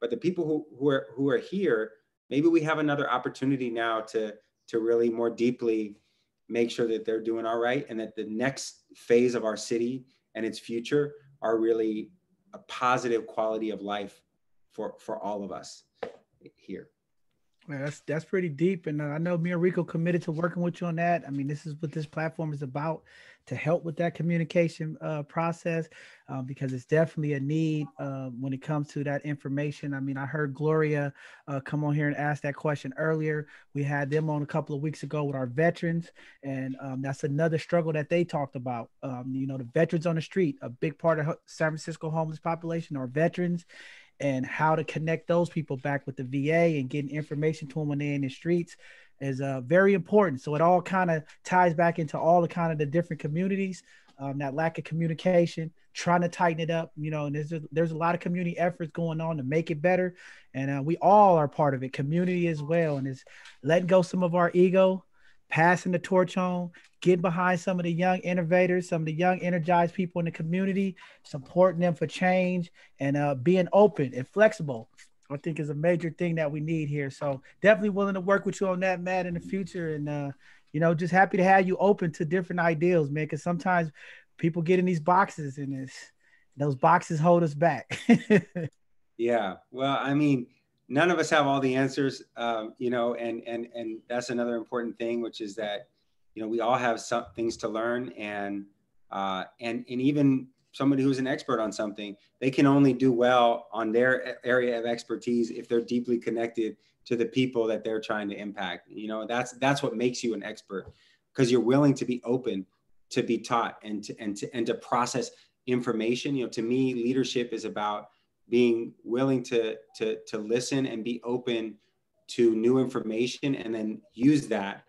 But the people who, who are who are here, maybe we have another opportunity now to to really more deeply make sure that they're doing all right and that the next phase of our city and its future are really a positive quality of life for for all of us here. Man, that's that's pretty deep, and uh, I know me and Rico committed to working with you on that. I mean, this is what this platform is about to help with that communication uh, process uh, because it's definitely a need uh, when it comes to that information. I mean, I heard Gloria uh, come on here and ask that question earlier. We had them on a couple of weeks ago with our veterans, and um, that's another struggle that they talked about. Um, you know, the veterans on the street, a big part of San Francisco homeless population are veterans and how to connect those people back with the VA and getting information to them when they're in the streets is uh, very important. So it all kind of ties back into all the kind of the different communities. Um, that lack of communication, trying to tighten it up, you know, and there's a, there's a lot of community efforts going on to make it better, and uh, we all are part of it, community as well, and it's letting go some of our ego, passing the torch on, getting behind some of the young innovators, some of the young energized people in the community, supporting them for change, and uh, being open and flexible. I think is a major thing that we need here. So definitely willing to work with you on that, Matt, in the future. And uh, you know, just happy to have you open to different ideals, man. Because sometimes people get in these boxes, and it's those boxes hold us back. yeah. Well, I mean, none of us have all the answers, um, you know, and and and that's another important thing, which is that you know we all have some things to learn, and uh, and and even somebody who's an expert on something, they can only do well on their area of expertise if they're deeply connected to the people that they're trying to impact. You know, that's that's what makes you an expert because you're willing to be open to be taught and to and to and to process information. You know, to me, leadership is about being willing to to to listen and be open to new information and then use that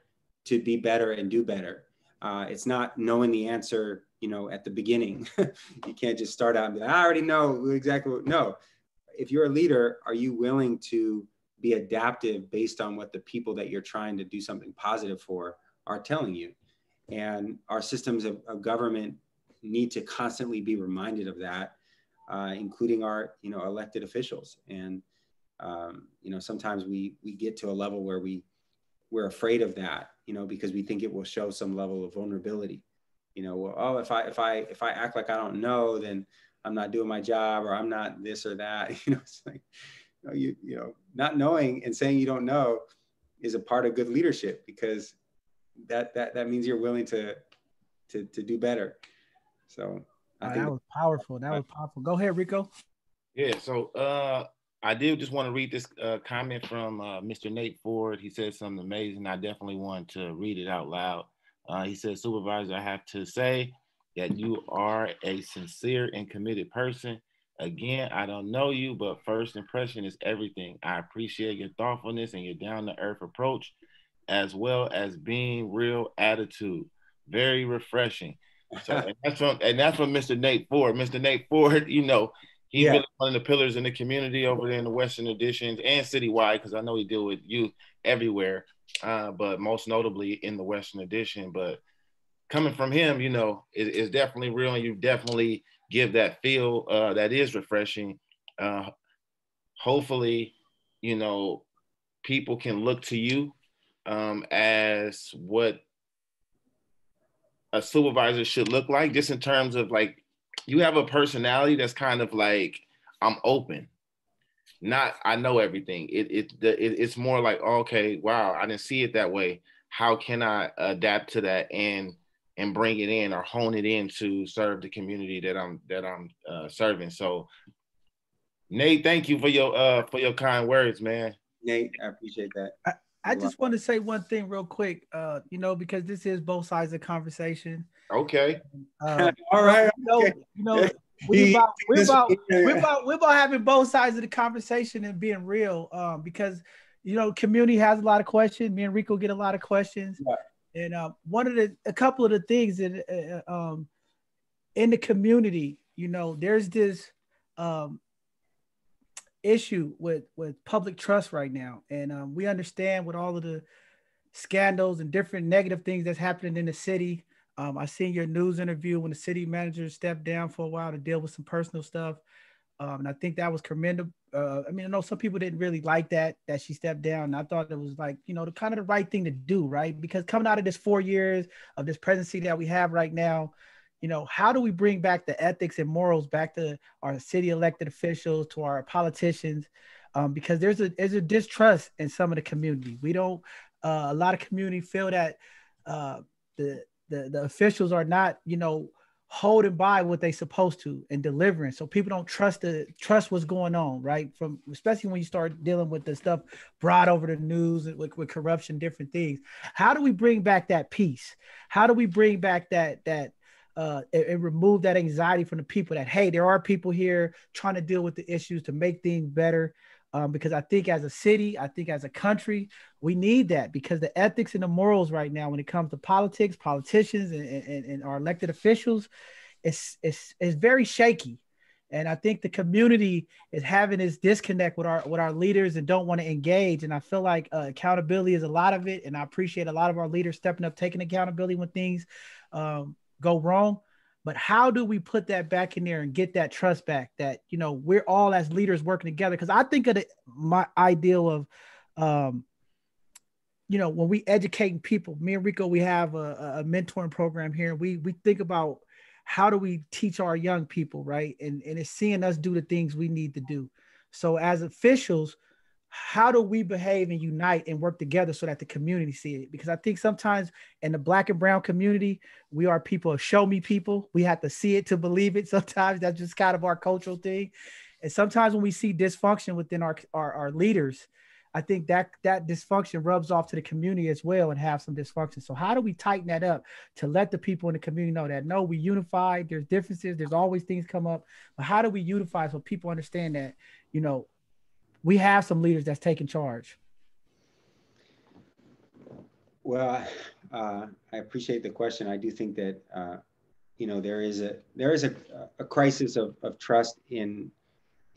to be better and do better. Uh, it's not knowing the answer you know, at the beginning. you can't just start out and be like, I already know exactly what, no. If you're a leader, are you willing to be adaptive based on what the people that you're trying to do something positive for are telling you? And our systems of, of government need to constantly be reminded of that, uh, including our, you know, elected officials. And, um, you know, sometimes we, we get to a level where we, we're afraid of that, you know, because we think it will show some level of vulnerability you know, well, oh, if I if I if I act like I don't know, then I'm not doing my job or I'm not this or that. You know, it's like you know, you, you know, not knowing and saying you don't know is a part of good leadership because that that that means you're willing to to to do better. So I think that was powerful. That was powerful. Go ahead, Rico. Yeah. So uh I did just want to read this uh, comment from uh, Mr. Nate Ford. He said something amazing. I definitely want to read it out loud. Uh, he said, Supervisor, I have to say that you are a sincere and committed person. Again, I don't know you, but first impression is everything. I appreciate your thoughtfulness and your down to earth approach, as well as being real attitude. Very refreshing. So and that's from and that's from Mr. Nate Ford. Mr. Nate Ford, you know, he's yeah. been one of the pillars in the community over there in the Western Additions and citywide, because I know he deal with youth everywhere uh, but most notably in the Western Addition. But coming from him, you know, it, it's definitely real, and you definitely give that feel uh, that is refreshing. Uh, hopefully, you know, people can look to you um, as what a supervisor should look like, just in terms of like you have a personality that's kind of like I'm open not I know everything. It it, it it's more like okay, wow, I didn't see it that way. How can I adapt to that and and bring it in or hone it in to serve the community that I'm that I'm uh, serving? So, Nate, thank you for your uh for your kind words, man. Nate, I appreciate that. I, I just want to say one thing real quick, uh, you know, because this is both sides of conversation. Okay. Uh, All right. You know, okay. you know we about, we're about we're about we're about having both sides of the conversation and being real um, because you know community has a lot of questions me and rico get a lot of questions yeah. and uh, one of the a couple of the things that uh, um, in the community you know there's this um, issue with with public trust right now, and um, we understand with all of the scandals and different negative things that's happening in the city. Um, I seen your news interview when the city manager stepped down for a while to deal with some personal stuff. Um, and I think that was commendable. Uh, I mean, I know some people didn't really like that that she stepped down. I thought it was like you know the kind of the right thing to do, right? Because coming out of this four years of this presidency that we have right now, you know, how do we bring back the ethics and morals back to our city elected officials, to our politicians? Um, because there's a there's a distrust in some of the community. We don't. Uh, a lot of community feel that uh, the, the the officials are not, you know, holding by what they supposed to and delivering so people don't trust the trust what's going on right from especially when you start dealing with the stuff brought over the news with, with corruption different things how do we bring back that peace how do we bring back that that uh, and, and remove that anxiety from the people that hey there are people here trying to deal with the issues to make things better um, because I think as a city, I think as a country, we need that because the ethics and the morals right now, when it comes to politics, politicians, and, and, and our elected officials, it's, it's, it's very shaky. And I think the community is having this disconnect with our with our leaders and don't want to engage. And I feel like uh, accountability is a lot of it. And I appreciate a lot of our leaders stepping up, taking accountability when things um, go wrong but how do we put that back in there and get that trust back that you know we're all as leaders working together? Because i think of the, my ideal of um you know when we educating people me and rico we have a, a mentoring program here. We we think about how do we teach our young people right? And and it's seeing us do the things we need to do. So as officials how do we behave and unite and work together so that the community see it? Because i think sometimes in the black and brown community we are people show me people. We have to see it to believe it sometimes. That's just kind of our cultural thing. And sometimes when we see dysfunction within our our, our leaders i think that that dysfunction rubs off to the community as well and have some dysfunction. So how do we tighten that up to let the people in the community know that no we unified there's differences there's always things come up. But how do we unify so people understand that you know we have some leaders that's taking charge. Well, uh, I appreciate the question. I do think that uh, you know there is a there is a, a crisis of, of trust in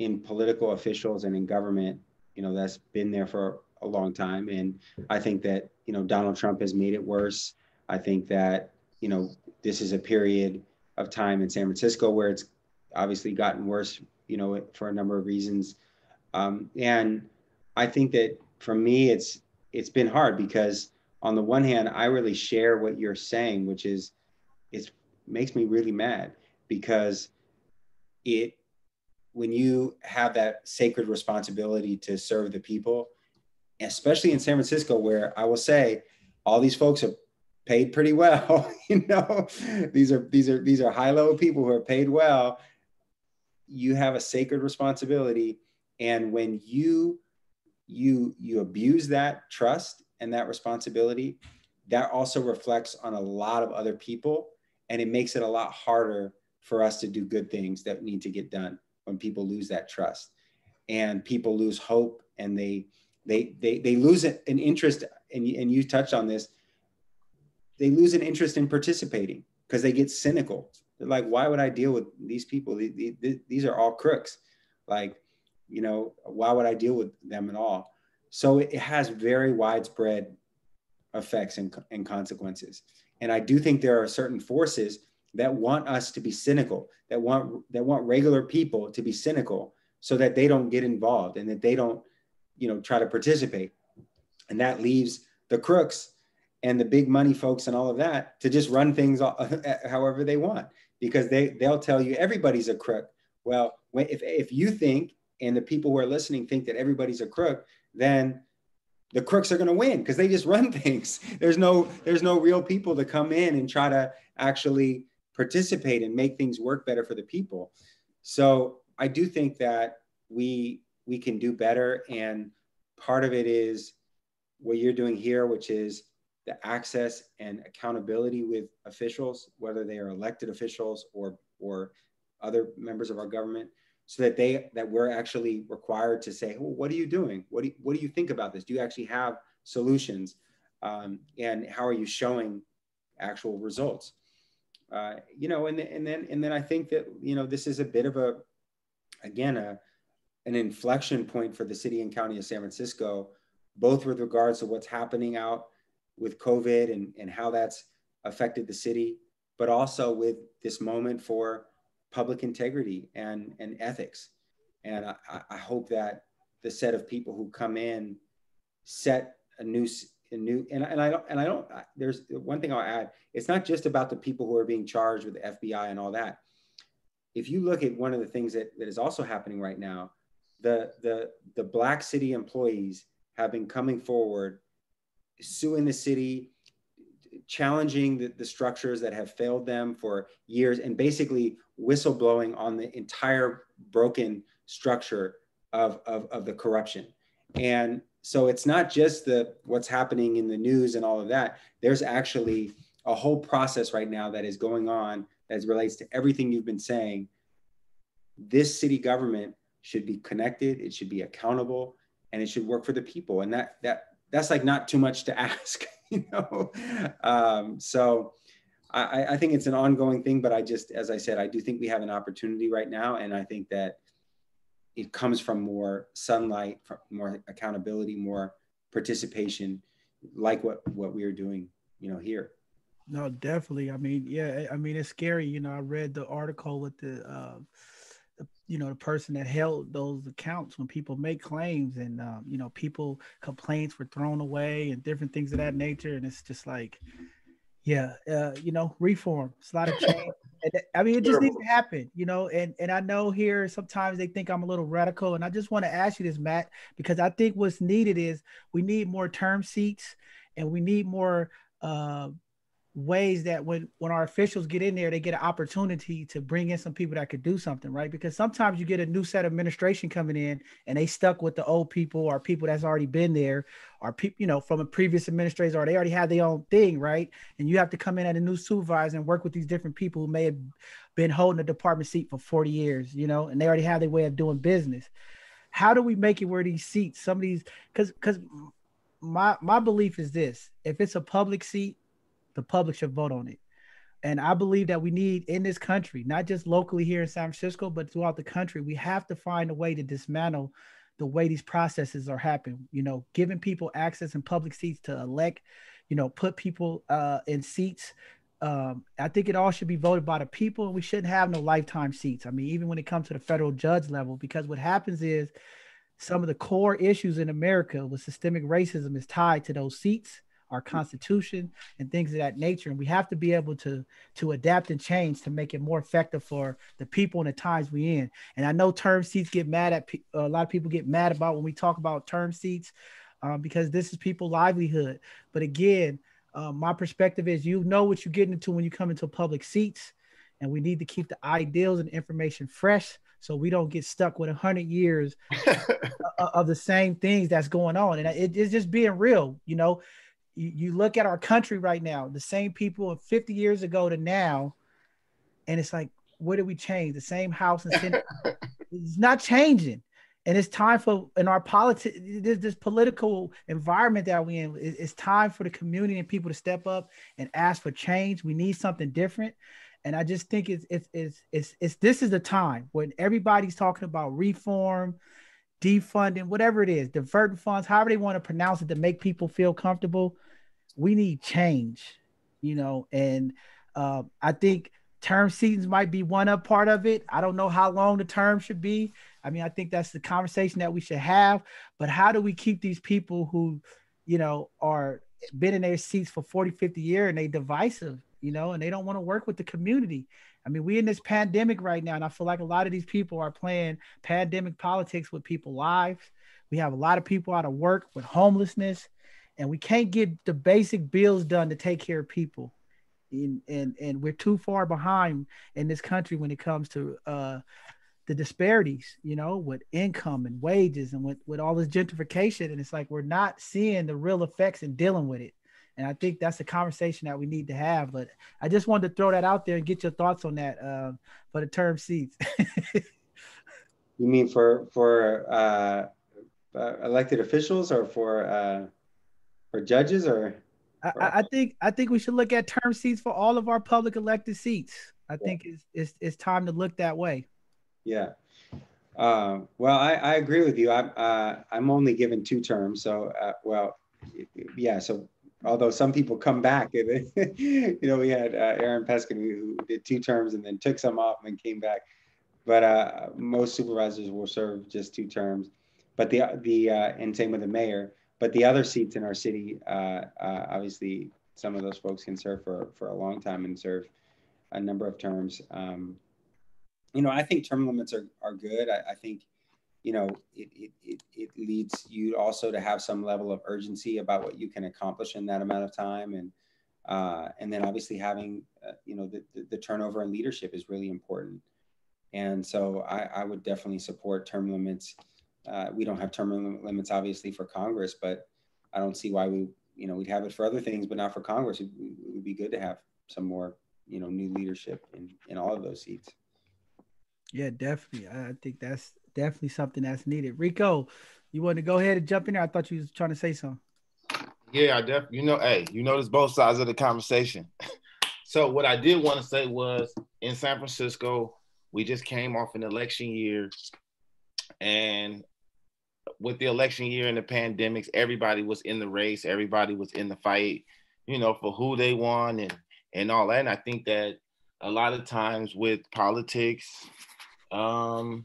in political officials and in government. You know that's been there for a long time, and I think that you know Donald Trump has made it worse. I think that you know this is a period of time in San Francisco where it's obviously gotten worse. You know for a number of reasons. Um, and I think that for me, it's it's been hard because on the one hand, I really share what you're saying, which is it makes me really mad because it when you have that sacred responsibility to serve the people, especially in San Francisco, where I will say all these folks are paid pretty well. you know, these are these are these are high level people who are paid well. You have a sacred responsibility and when you you you abuse that trust and that responsibility that also reflects on a lot of other people. And it makes it a lot harder for us to do good things that need to get done when people lose that trust. And people lose hope and they they they, they lose an interest. And, and you touched on this. They lose an interest in participating because they get cynical. They're like why would i deal with these people? These are all crooks. Like you know, why would I deal with them at all? So it has very widespread effects and, and consequences. And I do think there are certain forces that want us to be cynical, that want that want regular people to be cynical so that they don't get involved and that they don't, you know, try to participate. And that leaves the crooks and the big money folks and all of that to just run things however they want because they they'll tell you everybody's a crook. Well, if if you think and the people who are listening think that everybody's a crook, then the crooks are going to win because they just run things. There's no there's no real people to come in and try to actually participate and make things work better for the people. So I do think that we we can do better and part of it is what you're doing here which is the access and accountability with officials whether they are elected officials or or other members of our government so that they that we're actually required to say, well, what are you doing? What do you, what do you think about this? Do you actually have solutions? Um, and how are you showing actual results? Uh, you know, and, and then and then I think that you know this is a bit of a again a an inflection point for the city and county of San Francisco, both with regards to what's happening out with COVID and, and how that's affected the city, but also with this moment for public integrity and, and ethics. And I, I hope that the set of people who come in set a new a new and, and I don't and I don't there's one thing I'll add it's not just about the people who are being charged with the FBI and all that if you look at one of the things that, that is also happening right now the the the black city employees have been coming forward suing the city challenging the, the structures that have failed them for years and basically whistleblowing on the entire broken structure of, of, of the corruption. And so it's not just the what's happening in the news and all of that. There's actually a whole process right now that is going on as relates to everything you've been saying. This city government should be connected it should be accountable and it should work for the people. And that that that's like not too much to ask you know um, so I, I think it's an ongoing thing but i just as i said i do think we have an opportunity right now and i think that it comes from more sunlight, from more accountability, more participation, like what what we are doing, you know, here. No, definitely. I mean, yeah, I mean, it's scary. You know, I read the article with the, uh, the you know, the person that held those accounts when people make claims and, um, you know, people complaints were thrown away and different things of that nature. And it's just like, yeah, uh, you know, reform. It's a lot of change. I mean, it just needs to happen, you know. And and I know here sometimes they think I'm a little radical, and I just want to ask you this, Matt, because I think what's needed is we need more term seats, and we need more uh, ways that when when our officials get in there they get an opportunity to bring in some people that could do something right? Because sometimes you get a new set of administration coming in and they stuck with the old people or people that's already been there or people you know from a previous administrator or they already had their own thing right? And you have to come in at a new supervisor and work with these different people who may have been holding a department seat for 40 years you know and they already have their way of doing business. How do we make it where these seats some of these because because my my belief is this if it's a public seat the public should vote on it. And I believe that we need in this country, not just locally here in San Francisco, but throughout the country, we have to find a way to dismantle the way these processes are happening. You know, giving people access in public seats to elect, you know, put people uh, in seats. Um, I think it all should be voted by the people, and we shouldn't have no lifetime seats. I mean, even when it comes to the federal judge level, because what happens is some of the core issues in America with systemic racism is tied to those seats our constitution and things of that nature. And we have to be able to to adapt and change to make it more effective for the people and the times we in. And i know term seats get mad at a lot of people get mad about when we talk about term seats um, because this is people livelihood. But again uh, my perspective is you know what you're getting into when you come into public seats and we need to keep the ideals and information fresh so we don't get stuck with 100 years of the same things that's going on. And it, it's just being real you know you, you look at our country right now, the same people 50 years ago to now, and it's like, what did we change? The same house and it's not changing. And it's time for in our politics, this, this political environment that we in, it's time for the community and people to step up and ask for change. We need something different. And I just think it's it's it's it's, it's this is the time when everybody's talking about reform, defunding, whatever it is, diverting funds, however they want to pronounce it to make people feel comfortable. We need change, you know, and uh, I think term seasons might be one up part of it. I don't know how long the term should be. I mean, I think that's the conversation that we should have. But how do we keep these people who, you know, are been in their seats for 40, 50 years and they divisive, you know, and they don't want to work with the community. I mean, we're in this pandemic right now, and I feel like a lot of these people are playing pandemic politics with people's lives. We have a lot of people out of work with homelessness, and we can't get the basic bills done to take care of people. And and, and we're too far behind in this country when it comes to uh, the disparities, you know, with income and wages and with, with all this gentrification. And it's like we're not seeing the real effects and dealing with it. And I think that's a conversation that we need to have. But I just wanted to throw that out there and get your thoughts on that uh, for the term seats. you mean for for uh, uh, elected officials or for uh, for judges or? I, I, think I think we should look at term seats for all of our public elected seats. I yeah. think it's, it's it's time to look that way. Yeah. Uh, well, I, I agree with you. I'm uh, I'm only given two terms, so uh, well, yeah. So although some people come back, you know, we had uh, Aaron Peskin who did two terms and then took some off and then came back, but uh, most supervisors will serve just two terms. But the the uh, and same with the mayor. But the other seats in our city, obviously, some of those folks can serve for for a long time and serve a number of terms. Um, you know, I think term limits are, are good. I, I think, you know, it, it, it, it, leads you also to have some level of urgency about what you can accomplish in that amount of time. And, uh, and then obviously having, uh, you know, the, the, the, turnover in leadership is really important. And so I, I would definitely support term limits. Uh, we don't have term limits obviously for Congress, but I don't see why we, you know, we'd have it for other things, but not for Congress. It, it would be good to have some more, you know, new leadership in, in all of those seats. Yeah, definitely. I think that's definitely something that's needed. Rico, you want to go ahead and jump in there? I thought you was trying to say something. Yeah, I definitely. You know, hey, you notice both sides of the conversation. so what I did want to say was in San Francisco, we just came off an election year, and with the election year and the pandemics, everybody was in the race, everybody was in the fight, you know, for who they won and and all that. And I think that a lot of times with politics, um,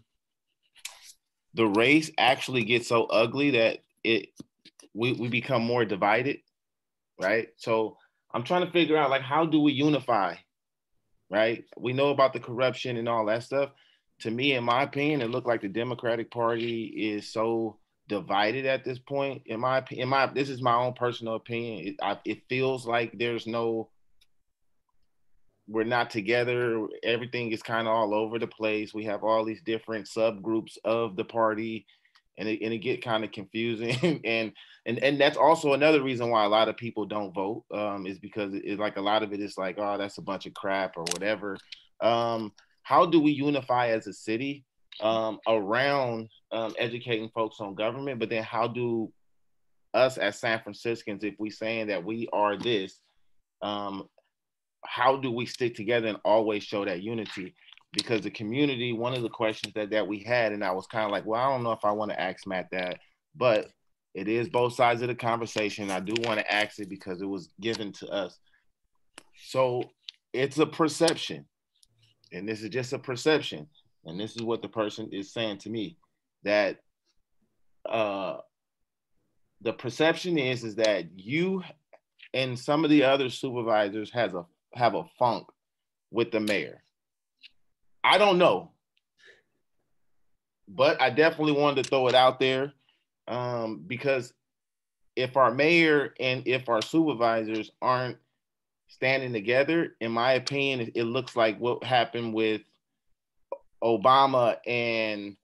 the race actually gets so ugly that it we, we become more divided, right? So I'm trying to figure out like how do we unify, right? We know about the corruption and all that stuff. To me, in my opinion, it looked like the Democratic Party is so divided at this point. In my in my this is my own personal opinion. It, I, it feels like there's no we're not together. Everything is kind of all over the place. We have all these different subgroups of the party, and it, and it get kind of confusing. and and and that's also another reason why a lot of people don't vote um, is because it's like a lot of it is like, oh, that's a bunch of crap or whatever. Um, how do we unify as a city um, around um, educating folks on government? But then how do us as San Franciscans, if we saying that we are this, um, how do we stick together and always show that unity? Because the community, one of the questions that that we had, and I was kind of like, well, I don't know if I want to ask Matt that, but it is both sides of the conversation. I do want to ask it because it was given to us. So it's a perception, and this is just a perception, and this is what the person is saying to me that uh, the perception is is that you and some of the other supervisors has a have a funk with the mayor. I don't know, but I definitely wanted to throw it out there um, because if our mayor and if our supervisors aren't standing together, in my opinion, it looks like what happened with Obama and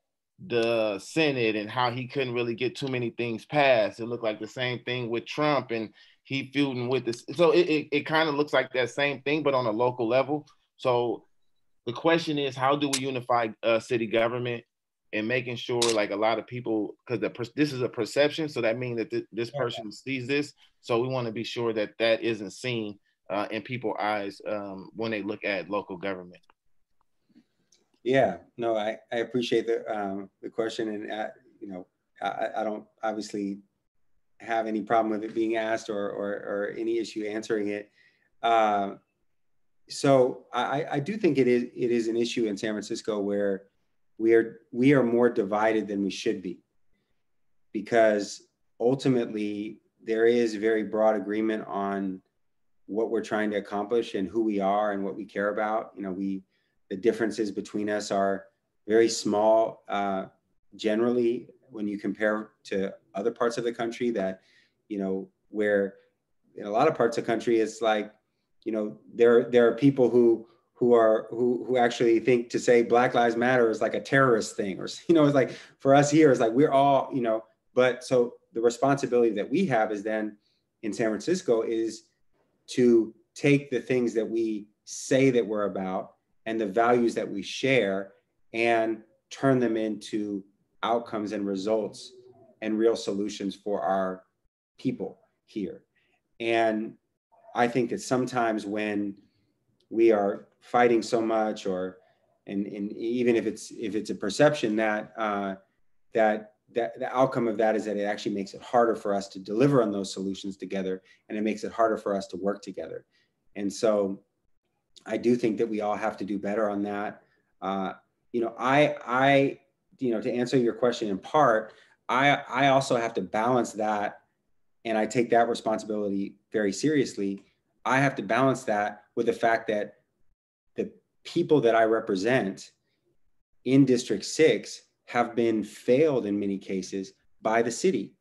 the Senate and how he couldn't really get too many things passed. It looked like the same thing with Trump and he feuding with this. So it, it, it kind of looks like that same thing, but on a local level. So the question is, how do we unify uh, city government and making sure like a lot of people, because this is a perception, so that means that th- this person sees this. So we want to be sure that that isn't seen uh, in people's eyes um, when they look at local government. Yeah, no, I, I appreciate the um, the question, and uh, you know, I, I don't obviously have any problem with it being asked or, or, or any issue answering it. Uh, so I, I do think it is it is an issue in San Francisco where we are we are more divided than we should be because ultimately there is very broad agreement on what we're trying to accomplish and who we are and what we care about. You know, we the differences between us are very small uh, generally when you compare to other parts of the country that, you know, where in a lot of parts of the country, it's like, you know, there, there are people who, who are, who, who actually think to say Black Lives Matter is like a terrorist thing or, you know, it's like for us here, it's like, we're all, you know, but so the responsibility that we have is then in San Francisco is to take the things that we say that we're about and the values that we share and turn them into outcomes and results and real solutions for our people here. And I think that sometimes when we are fighting so much or and, and even if it's if it's a perception that uh, that that the outcome of that is that it actually makes it harder for us to deliver on those solutions together and it makes it harder for us to work together and so i do think that we all have to do better on that uh, you know i i you know to answer your question in part i i also have to balance that and i take that responsibility very seriously i have to balance that with the fact that the people that i represent in district 6 have been failed in many cases by the city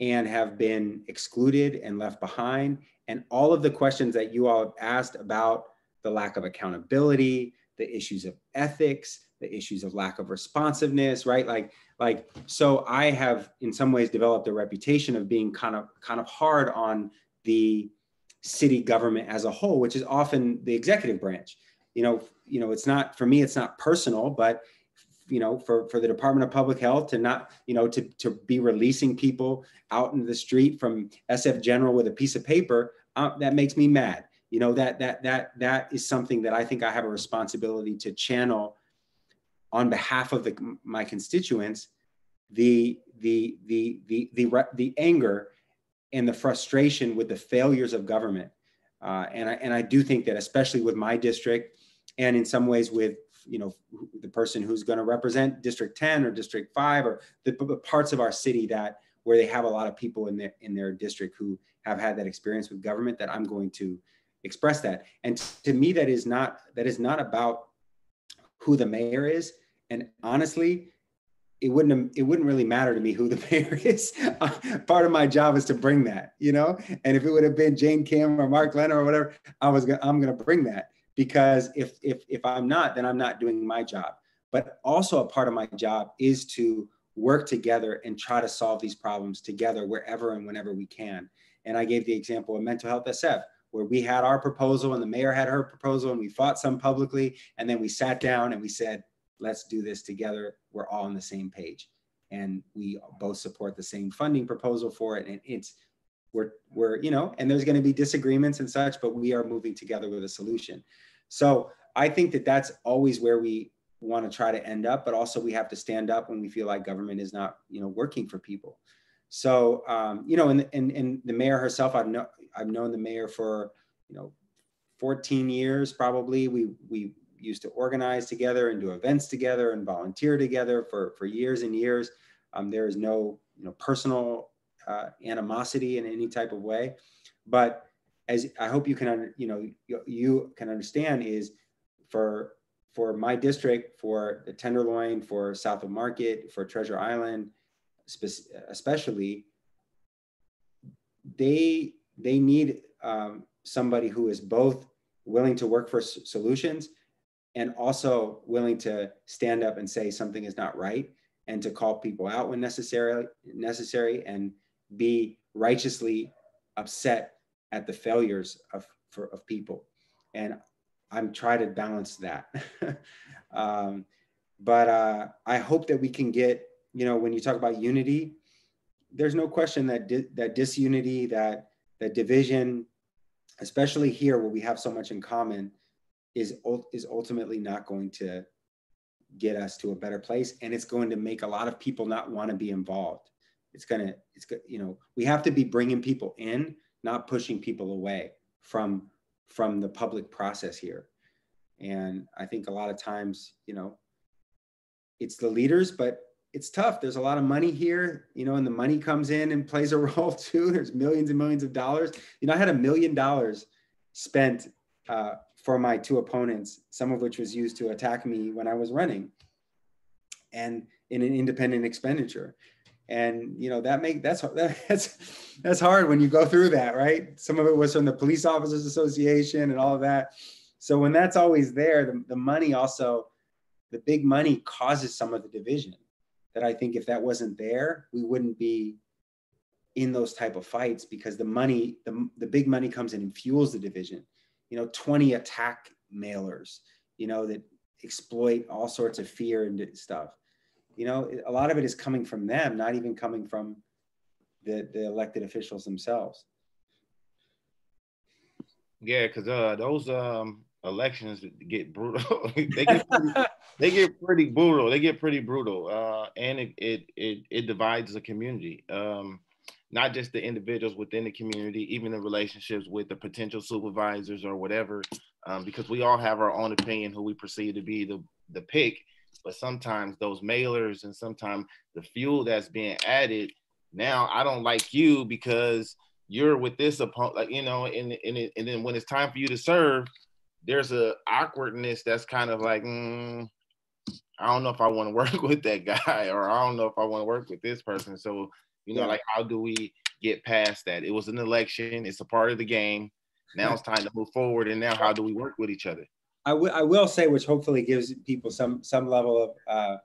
and have been excluded and left behind. And all of the questions that you all have asked about the lack of accountability, the issues of ethics, the issues of lack of responsiveness, right? Like, like, so I have in some ways developed a reputation of being kind of kind of hard on the city government as a whole, which is often the executive branch. You know, you know, it's not for me, it's not personal, but you know, for, for the Department of Public Health to not, you know, to, to be releasing people out into the street from SF General with a piece of paper, uh, that makes me mad. You know, that, that, that, that is something that I think I have a responsibility to channel on behalf of the, my constituents, the, the, the, the, the, the anger and the frustration with the failures of government. Uh, and, I, and I do think that especially with my district and in some ways with you know the person who's going to represent district 10 or district 5 or the, the, parts of our city that where they have a lot of people in their in their district who have had that experience with government that i'm going to express that and to me that is not that is not about who the mayor is and honestly it wouldn't it wouldn't really matter to me who the mayor is. part of my job is to bring that, you know. And if it would have been Jane Kim or Mark Leno or whatever, I was gonna, I'm going to bring that because if if if I'm not, then I'm not doing my job. But also a part of my job is to work together and try to solve these problems together wherever and whenever we can. And I gave the example of mental health SF, where we had our proposal and the mayor had her proposal and we fought some publicly. And then we sat down and we said, let's do this together. We're all on the same page. And we both support the same funding proposal for it. And it's, we're, we're, you know, and there's going to be disagreements and such, but we are moving together with a solution. So I think that that's always where we want to try to end up, but also we have to stand up when we feel like government is not, you know, working for people. So, um, you know, and, and, and the mayor herself, I've, know, I've known the mayor for, you know, 14 years probably. We, we used to organize together and do events together and volunteer together for, for years and years. Um, there is no, you know, personal uh, animosity in any type of way, but as I hope you can, you know, you, you can understand is for for my district, for the Tenderloin, for South of Market, for Treasure Island, especially, they they need um, somebody who is both willing to work for solutions and also willing to stand up and say something is not right and to call people out when necessary necessary and be righteously upset at the failures of for, of people. And i'm trying to balance that. Um, but uh, i hope that we can get you know when you talk about unity there's no question that di- that disunity that that division especially here where we have so much in common is is ultimately not going to get us to a better place and it's going to make a lot of people not want to be involved. It's going to it's you know we have to be bringing people in not pushing people away from from the public process here. And i think a lot of times you know it's the leaders but it's tough. There's a lot of money here you know and the money comes in and plays a role too. There's millions and millions of dollars. You know i had a million dollars spent uh, for my two opponents some of which was used to attack me when i was running and in an independent expenditure. And you know that make that's that's that's hard when you go through that right? Some of it was from the police officers association and all of that. So when that's always there the, the money also the big money causes some of the division that i think if that wasn't there we wouldn't be in those type of fights because the money the, the big money comes in and fuels the division you know 20 attack mailers you know that exploit all sorts of fear and stuff you know a lot of it is coming from them not even coming from the, the elected officials themselves yeah because uh, those um elections get brutal. they get pretty, they get pretty brutal. They get pretty brutal, uh, and it, it it it divides the community. Um, not just the individuals within the community, even the relationships with the potential supervisors or whatever, um, because we all have our own opinion who we perceive to be the the pick. But sometimes those mailers and sometimes the fuel that's being added. Now I don't like you because you're with this opponent, like you know, and and, it, and then when it's time for you to serve, there's a awkwardness that's kind of like, mm, I don't know if I want to work with that guy, or I don't know if I want to work with this person. So, you know, yeah. like how do we get past that? It was an election, it's a part of the game. Now it's time to move forward, and now how do we work with each other? I, w- I will say, which hopefully gives people some some level of uh,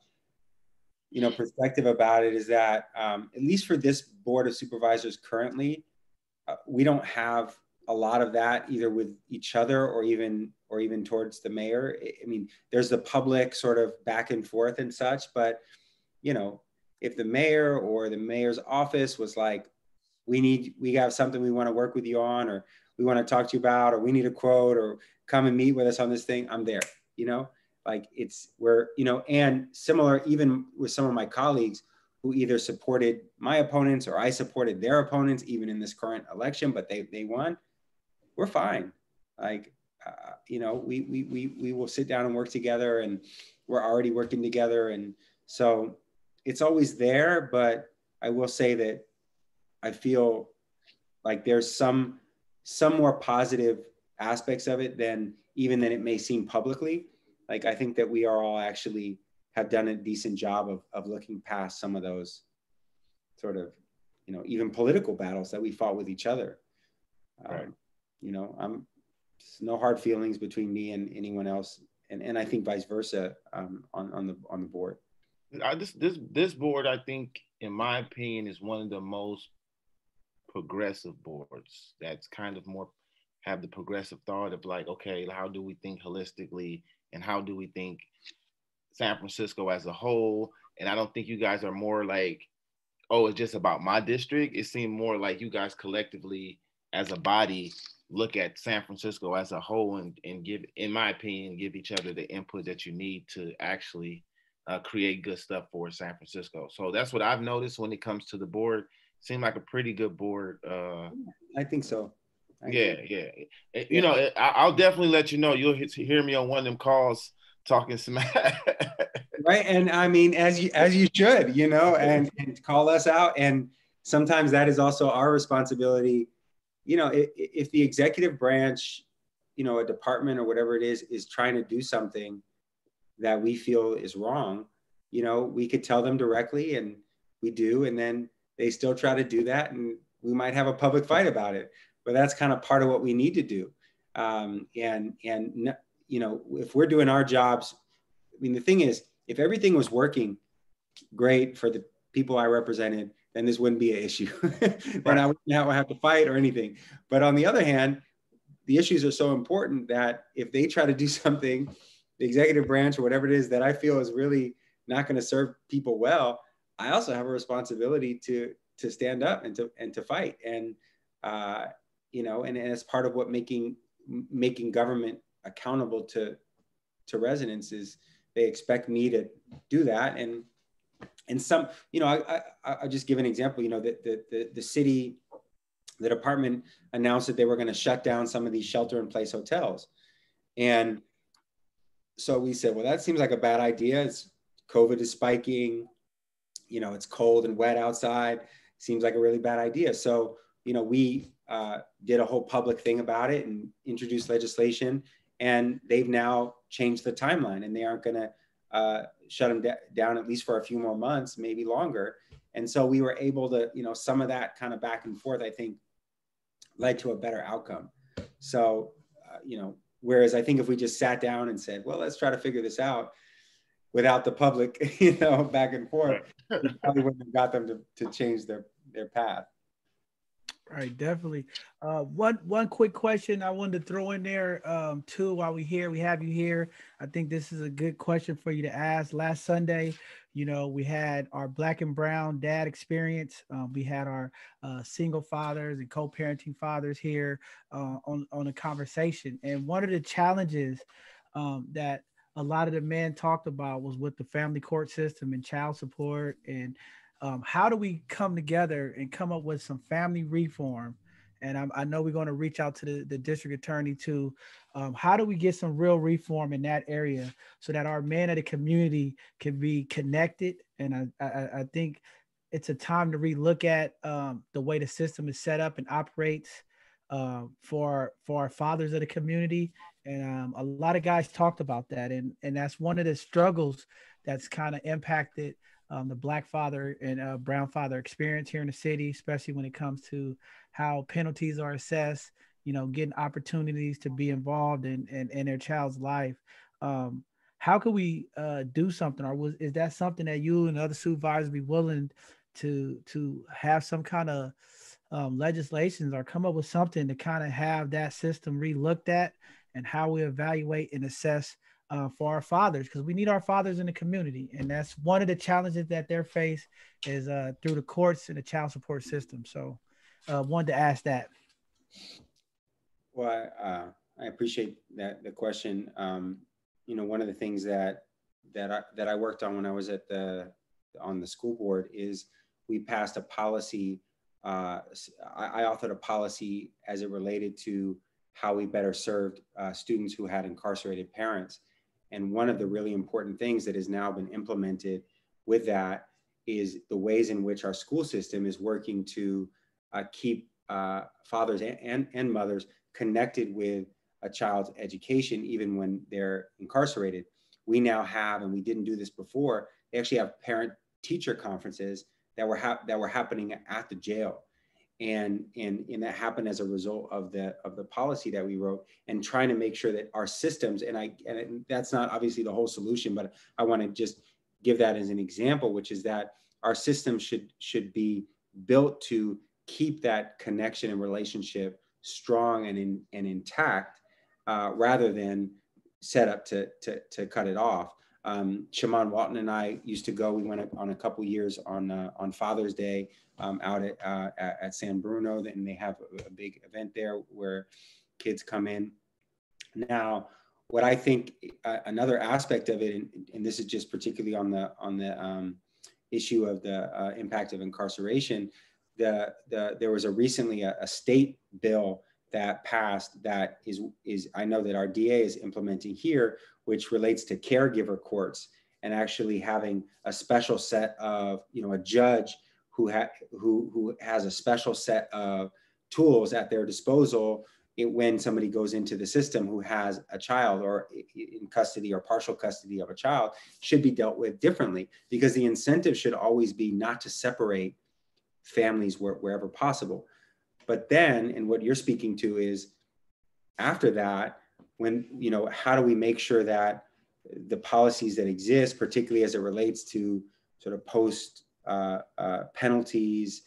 you know perspective about it, is that um, at least for this board of supervisors currently, uh, we don't have a lot of that either with each other or even or even towards the mayor. I mean, there's the public sort of back and forth and such, but you know, if the mayor or the mayor's office was like, we need, we have something we want to work with you on, or we want to talk to you about, or we need a quote, or come and meet with us on this thing, I'm there. You know, like it's where you know, and similar even with some of my colleagues who either supported my opponents or I supported their opponents, even in this current election, but they they won we're fine. Like, uh, you know, we, we, we, we will sit down and work together and we're already working together. And so it's always there, but I will say that I feel like there's some, some more positive aspects of it than even than it may seem publicly. Like, I think that we are all actually have done a decent job of, of looking past some of those sort of, you know, even political battles that we fought with each other. Um, you know, I'm no hard feelings between me and anyone else, and and I think vice versa um, on on the on the board. I, this this this board, I think, in my opinion, is one of the most progressive boards. That's kind of more have the progressive thought of like, okay, how do we think holistically, and how do we think San Francisco as a whole? And I don't think you guys are more like, oh, it's just about my district. It seemed more like you guys collectively as a body look at San Francisco as a whole and, and give, in my opinion, give each other the input that you need to actually uh, create good stuff for San Francisco. So that's what I've noticed when it comes to the board. Seemed like a pretty good board. Uh, I think so. I yeah, think. yeah. You know, I, will definitely let you know. You'll hear me on one of them calls talking smack. right, and I mean, as you as you should, you know, and, and call us out. And sometimes that is also our responsibility you know, if, if the executive branch, you know, a department or whatever it is, is trying to do something that we feel is wrong, you know, we could tell them directly and we do. And then they still try to do that. And we might have a public fight about it. But that's kind of part of what we need to do. Um, and, and, you know, if we're doing our jobs, I mean, the thing is, if everything was working great for the people I represented, then this wouldn't be an issue. then. I wouldn't have to fight or anything. But on the other hand, the issues are so important that if they try to do something, the executive branch or whatever it is that I feel is really not going to serve people well, I also have a responsibility to to stand up and to and to fight. And uh, you know, and, and as part of what making making government accountable to to residents is they expect me to do that and and some, you know, I, I, I just give an example, you know, the, the, the, the city, the department announced that they were going to shut down some of these shelter in place hotels. And so we said, well, that seems like a bad idea. It's COVID is spiking, you know, it's cold and wet outside. Seems like a really bad idea. So, you know, we uh, did a whole public thing about it and introduced legislation. And they've now changed the timeline and they aren't going to uh, shut them down at least for a few more months, maybe longer. And so we were able to, you know, some of that kind of back and forth, I think, led to a better outcome. So, uh, you know, whereas I think if we just sat down and said, well, let's try to figure this out without the public, you know, back and forth, we probably wouldn't have got them to, to change their, their path. Right, definitely. Uh, one one quick question I wanted to throw in there um, too while we here we have you here. I think this is a good question for you to ask. Last Sunday, you know, we had our black and brown dad experience. Um, we had our uh, single fathers and co-parenting fathers here uh, on on a conversation, and one of the challenges um, that a lot of the men talked about was with the family court system and child support and um, how do we come together and come up with some family reform? And I'm, i know we're going to reach out to the, the district attorney too. Um, how do we get some real reform in that area so that our men of the community can be connected? And I, I, I think it's a time to relook at um, the way the system is set up and operates uh, for for our fathers of the community. And um, a lot of guys talked about that, and and that's one of the struggles that's kind of impacted um, the black father and uh, brown father experience here in the city, especially when it comes to how penalties are assessed, you know, getting opportunities to be involved in, in, in their child's life. Um, how could we uh, do something or was, is that something that you and other supervisors be willing to, to have some kind of um, legislations or come up with something to kind of have that system relooked at and how we evaluate and assess uh, for our fathers because we need our fathers in the community. And that's one of the challenges that they're faced is uh, through the courts and the child support system. So uh, wanted to ask that. Well uh, i appreciate that the question. Um, you know one of the things that that I, that I worked on when i was at the on the school board is we passed a policy uh, I, I authored a policy as it related to how we better served uh, students who had incarcerated parents and one of the really important things that has now been implemented with that is the ways in which our school system is working to uh, keep uh, fathers and, and, and, mothers connected with a child's education, even when they're incarcerated. We now have, and we didn't do this before, they actually have parent teacher conferences that were, that were happening at the jail and and and that happened as a result of the of the policy that we wrote and trying to make sure that our systems and i and that's not obviously the whole solution but i want to just give that as an example which is that our system should should be built to keep that connection and relationship strong and in, and intact uh, rather than set up to, to to cut it off um, Shamann Walton and I used to go. We went on a couple years on uh, on Father's Day um, out at, uh, at San Bruno, and they have a, big event there where kids come in. Now, what I think uh, another aspect of it, and, and, this is just particularly on the on the um, issue of the uh, impact of incarceration, the the there was a recently a, a state bill that passed that is is I know that our DA is implementing here, which relates to caregiver courts and actually having a special set of you know a judge who ha- who who has a special set of tools at their disposal when somebody goes into the system who has a child or in custody or partial custody of a child should be dealt with differently because the incentive should always be not to separate families where, wherever possible but then, and what you're speaking to is after that, when, you know, how do we make sure that the policies that exist, particularly as it relates to sort of post uh, uh, penalties,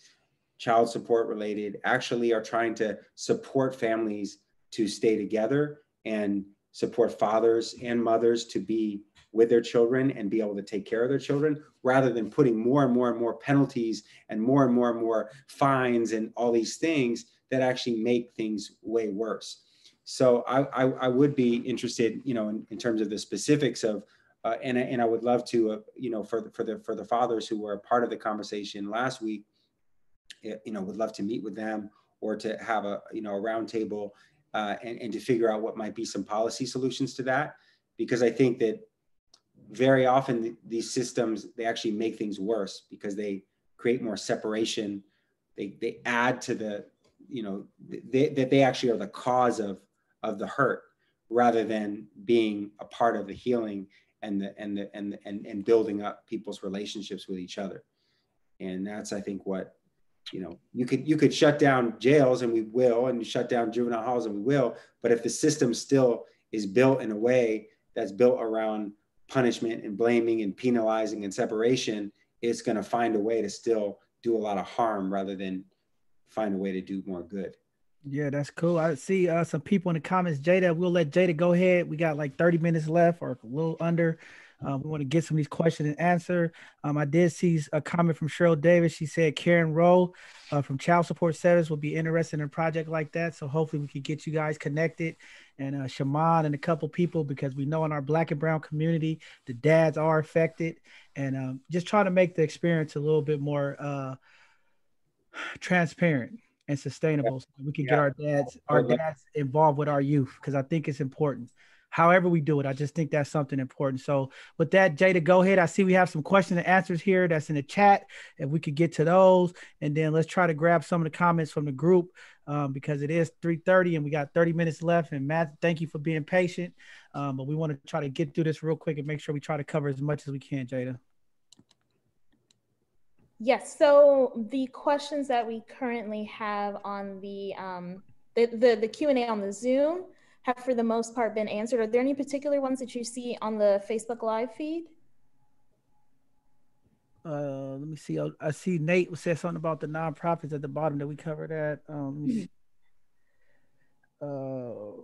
child support related, actually are trying to support families to stay together and support fathers and mothers to be with their children and be able to take care of their children rather than putting more and more and more penalties and more and more and more fines and all these things that actually make things way worse. So I, I, I would be interested, you know, in, in terms of the specifics of, uh, and, and I would love to, uh, you know, for the, for the, for the fathers who were a part of the conversation last week, you know, would love to meet with them or to have a, you know, a roundtable uh, and, and to figure out what might be some policy solutions to that. Because I think that very often these systems they actually make things worse because they create more separation. They they add to the you know they, that they actually are the cause of of the hurt rather than being a part of the healing and the and the and and, and building up people's relationships with each other. And that's i think what you know you could you could shut down jails and we will and shut down juvenile halls and we will but if the system still is built in a way that's built around punishment and blaming and penalizing and separation, it's going to find a way to still do a lot of harm rather than find a way to do more good. Yeah, that's cool. I see uh, some people in the comments. Jada, we'll let Jada go ahead. We got like 30 minutes left or a little under. Um, we want to get some of these questions and answer. Um, I did see a comment from Cheryl Davis. She said Karen Rowe uh, from Child Support Service will be interested in a project like that. So hopefully we can get you guys connected and uh, Shamann and a couple people because we know in our Black and Brown community the dads are affected, and um, just trying to make the experience a little bit more uh, transparent and sustainable so we can yeah. get our dads our dads involved with our youth because I think it's important. However we do it, I just think that's something important. So with that, Jada, go ahead. I see we have some questions and answers here that's in the chat. If we could get to those, and then let's try to grab some of the comments from the group um, because it is 3:30 and we got 30 minutes left. And Matt, thank you for being patient. Um, but we want to try to get through this real quick and make sure we try to cover as much as we can, Jada. Yes. So the questions that we currently have on the um, the the, the Q and A on the Zoom have for the most part been answered. Are there any particular ones that you see on the Facebook Live feed? Uh, let me see. I, I see Nate said something about the nonprofits at the bottom that we covered that. Um, uh,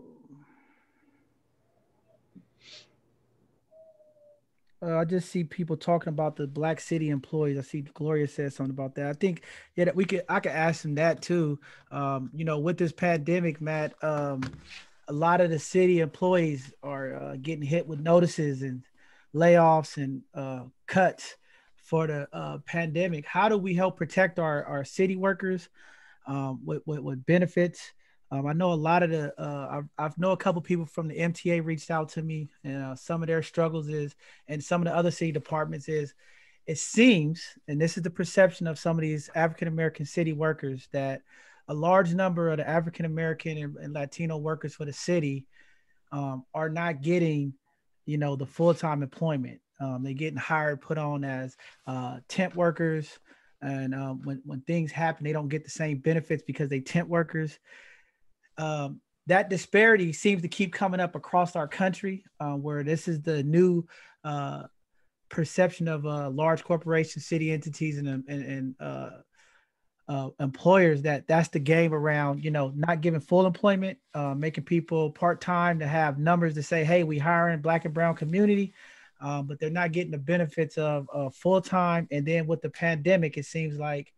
Uh, I just see people talking about the Black City employees. I see Gloria said something about that. I think yeah, that we could I could ask them that too. Um, you know, with this pandemic, Matt, um, a lot of the city employees are uh, getting hit with notices and layoffs and uh, cuts for the uh, pandemic. How do we help protect our, our city workers um, with, with, with benefits? Um, I know a lot of the, uh, I, I know a couple people from the MTA reached out to me, and uh, some of their struggles is, and some of the other city departments is, it seems, and this is the perception of some of these African American city workers, that a large number of the African American and, and, Latino workers for the city um, are not getting, you know, the full time employment. Um, they're getting hired, put on as uh, temp workers, and um, when when things happen, they don't get the same benefits because they temp workers um, that disparity seems to keep coming up across our country, uh, where this is the new uh, perception of uh, large corporations, city entities, and and, and uh, uh, employers that that's the game around you know not giving full employment, uh, making people part time to have numbers to say, hey, we hiring black and brown community. Um, but they're not getting the benefits of full time. And then with the pandemic, it seems like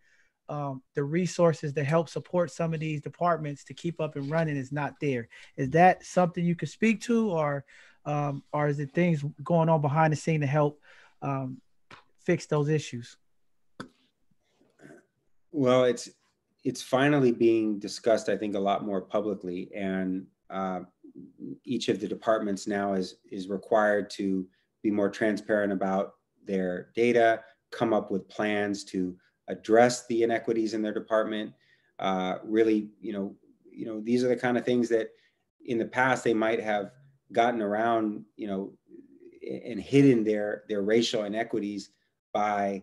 um, the resources to help support some of these departments to keep up and running is not there. Is that something you could speak to, or um, or is it things going on behind the scene to help um, fix those issues? Well, it's it's finally being discussed, I think, a lot more publicly, and uh, each of the departments now is is required to be more transparent about their data, come up with plans to address the inequities in their department. Uh, really, you know, you know, these are the kind of things that in the past they might have gotten around, you know, and hidden their their racial inequities by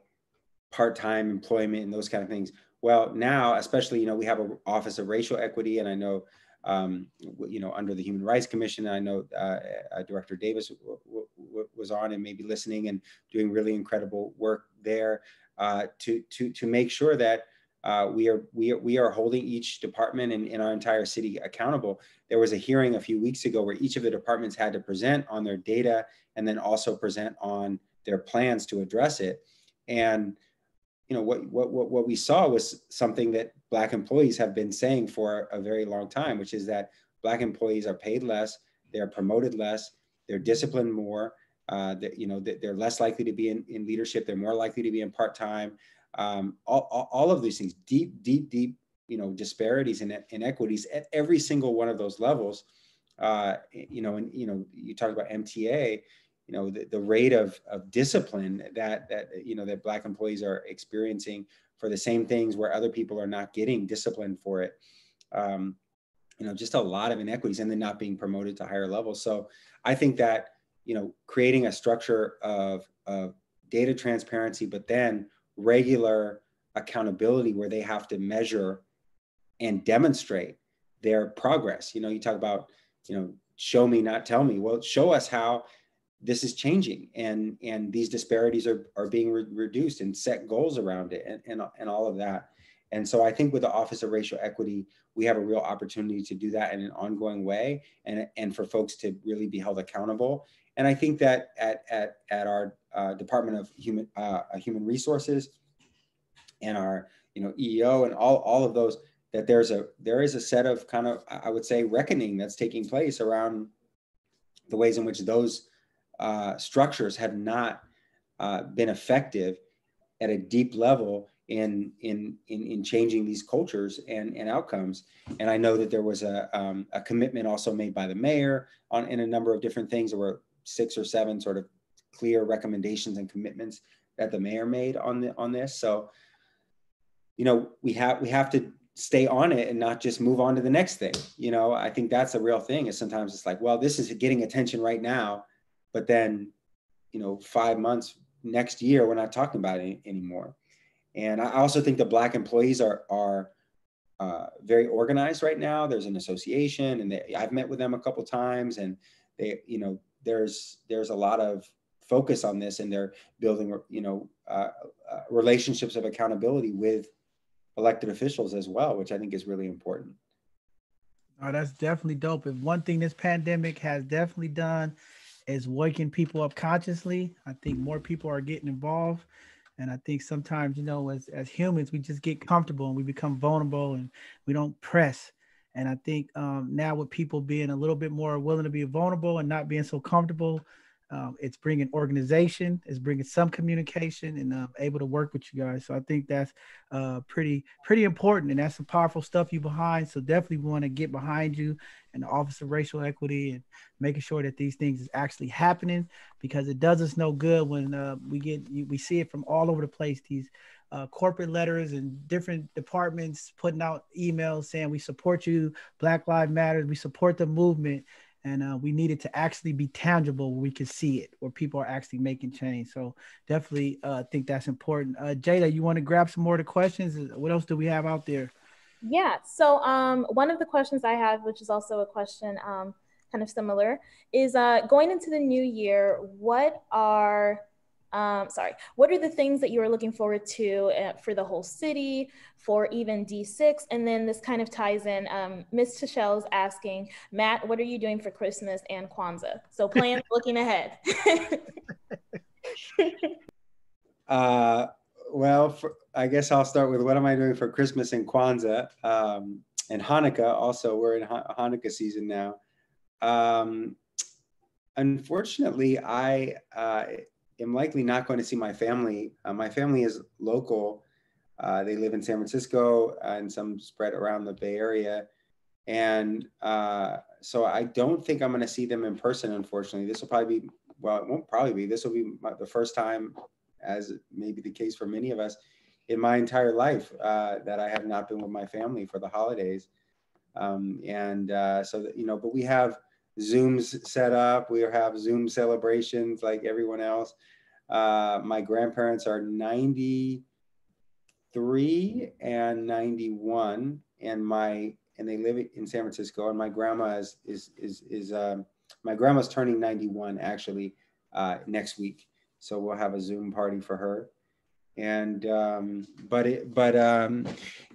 part-time employment and those kind of things. Well, now, especially, you know, we have an Office of Racial Equity, and I know, um, you know, under the Human Rights Commission, I know uh, uh, Director Davis was on and maybe listening and doing really incredible work there uh, to, to, to make sure that uh, we are we are we are holding each department in, in our entire city accountable. There was a hearing a few weeks ago where each of the departments had to present on their data and then also present on their plans to address it. And you know what what what, what we saw was something that black employees have been saying for a very long time, which is that black employees are paid less, they're promoted less, they're disciplined more, uh, that you know that they're less likely to be in, in leadership they're more likely to be in part-time. Um, all, all, all, of these things deep deep deep you know disparities and inequities at every single one of those levels uh, you know and you know you talk about mta you know the, the rate of, of discipline that that you know that black employees are experiencing for the same things where other people are not getting discipline for it um, you know just a lot of inequities and then not being promoted to higher levels so i think that you know, creating a structure of, of data transparency, but then regular accountability where they have to measure and demonstrate their progress. You know, you talk about, you know, show me, not tell me. Well, show us how this is changing and and these disparities are, are being re- reduced and set goals around it and, and, and all of that. And so I think with the Office of Racial Equity, we have a real opportunity to do that in an ongoing way and, and for folks to really be held accountable. And I think that at, at, at our uh, Department of Human, uh, Human Resources and our you know, EEO and all, all of those, that there's a there is a set of kind of I would say reckoning that's taking place around the ways in which those uh, structures have not uh, been effective at a deep level in in in, in changing these cultures and, and outcomes. And I know that there was a, um, a commitment also made by the mayor on in a number of different things. There were six or seven sort of clear recommendations and commitments that the mayor made on the on this. So, you know, we have we have to stay on it and not just move on to the next thing. You know, I think that's a real thing. Is sometimes it's like, well, this is getting attention right now, but then, you know, five months next year, we're not talking about it anymore. And I also think the black employees are are uh, very organized right now. There's an association, and they, I've met with them a couple times, and they, you know, there's there's a lot of focus on this, and they're building, you know, uh, uh, relationships of accountability with elected officials as well, which I think is really important. Oh, that's definitely dope. If one thing this pandemic has definitely done is waking people up consciously, I think more people are getting involved and I think sometimes, you know, as, as humans, we just get comfortable and we become vulnerable and we don't press. And I think um, now with people being a little bit more willing to be vulnerable and not being so comfortable, um, it's bringing organization, it's bringing some communication, and uh, able to work with you guys. So I think that's uh, pretty pretty important, and that's some powerful stuff you behind. So definitely want to get behind you and the Office of Racial Equity and making sure that these things is actually happening because it does us no good when uh, we get we see it from all over the place. These uh, corporate letters and different departments putting out emails saying we support you, Black Lives Matter, we support the movement and uh, we need it to actually be tangible where we can see it where people are actually making change. So definitely uh, think that's important. Uh, jada you want to grab some more of the questions? What else do we have out there? Yeah so um, one of the questions i have which is also a question um, kind of similar is uh, going into the new year what are um, sorry, what are the things that you are looking forward to uh, for the whole city, for even D6? And then this kind of ties in, um, Ms. Tichele's asking, Matt, what are you doing for Christmas and Kwanzaa? So plans looking ahead. uh, well, for, I guess I'll start with what am I doing for Christmas and Kwanzaa um, and Hanukkah. Also, we're in ha- Hanukkah season now. Um, unfortunately, I uh, am likely not going to see my family. Uh, my family is local. Uh, they live in San Francisco and some spread around the Bay Area. And uh, so I don't think I'm going to see them in person, unfortunately. This will probably be, well, it won't probably be, this will be my, the first time, as may be the case for many of us, in my entire life uh, that I have not been with my family for the holidays. Um, and uh, so, that, you know, but we have, Zooms set up. We have Zoom celebrations like everyone else. Uh, my grandparents are 93 and 91, and my and they live in San Francisco. And my grandma is is is is um, my grandma's turning 91 actually uh, next week, so we'll have a Zoom party for her. And um, but it but um,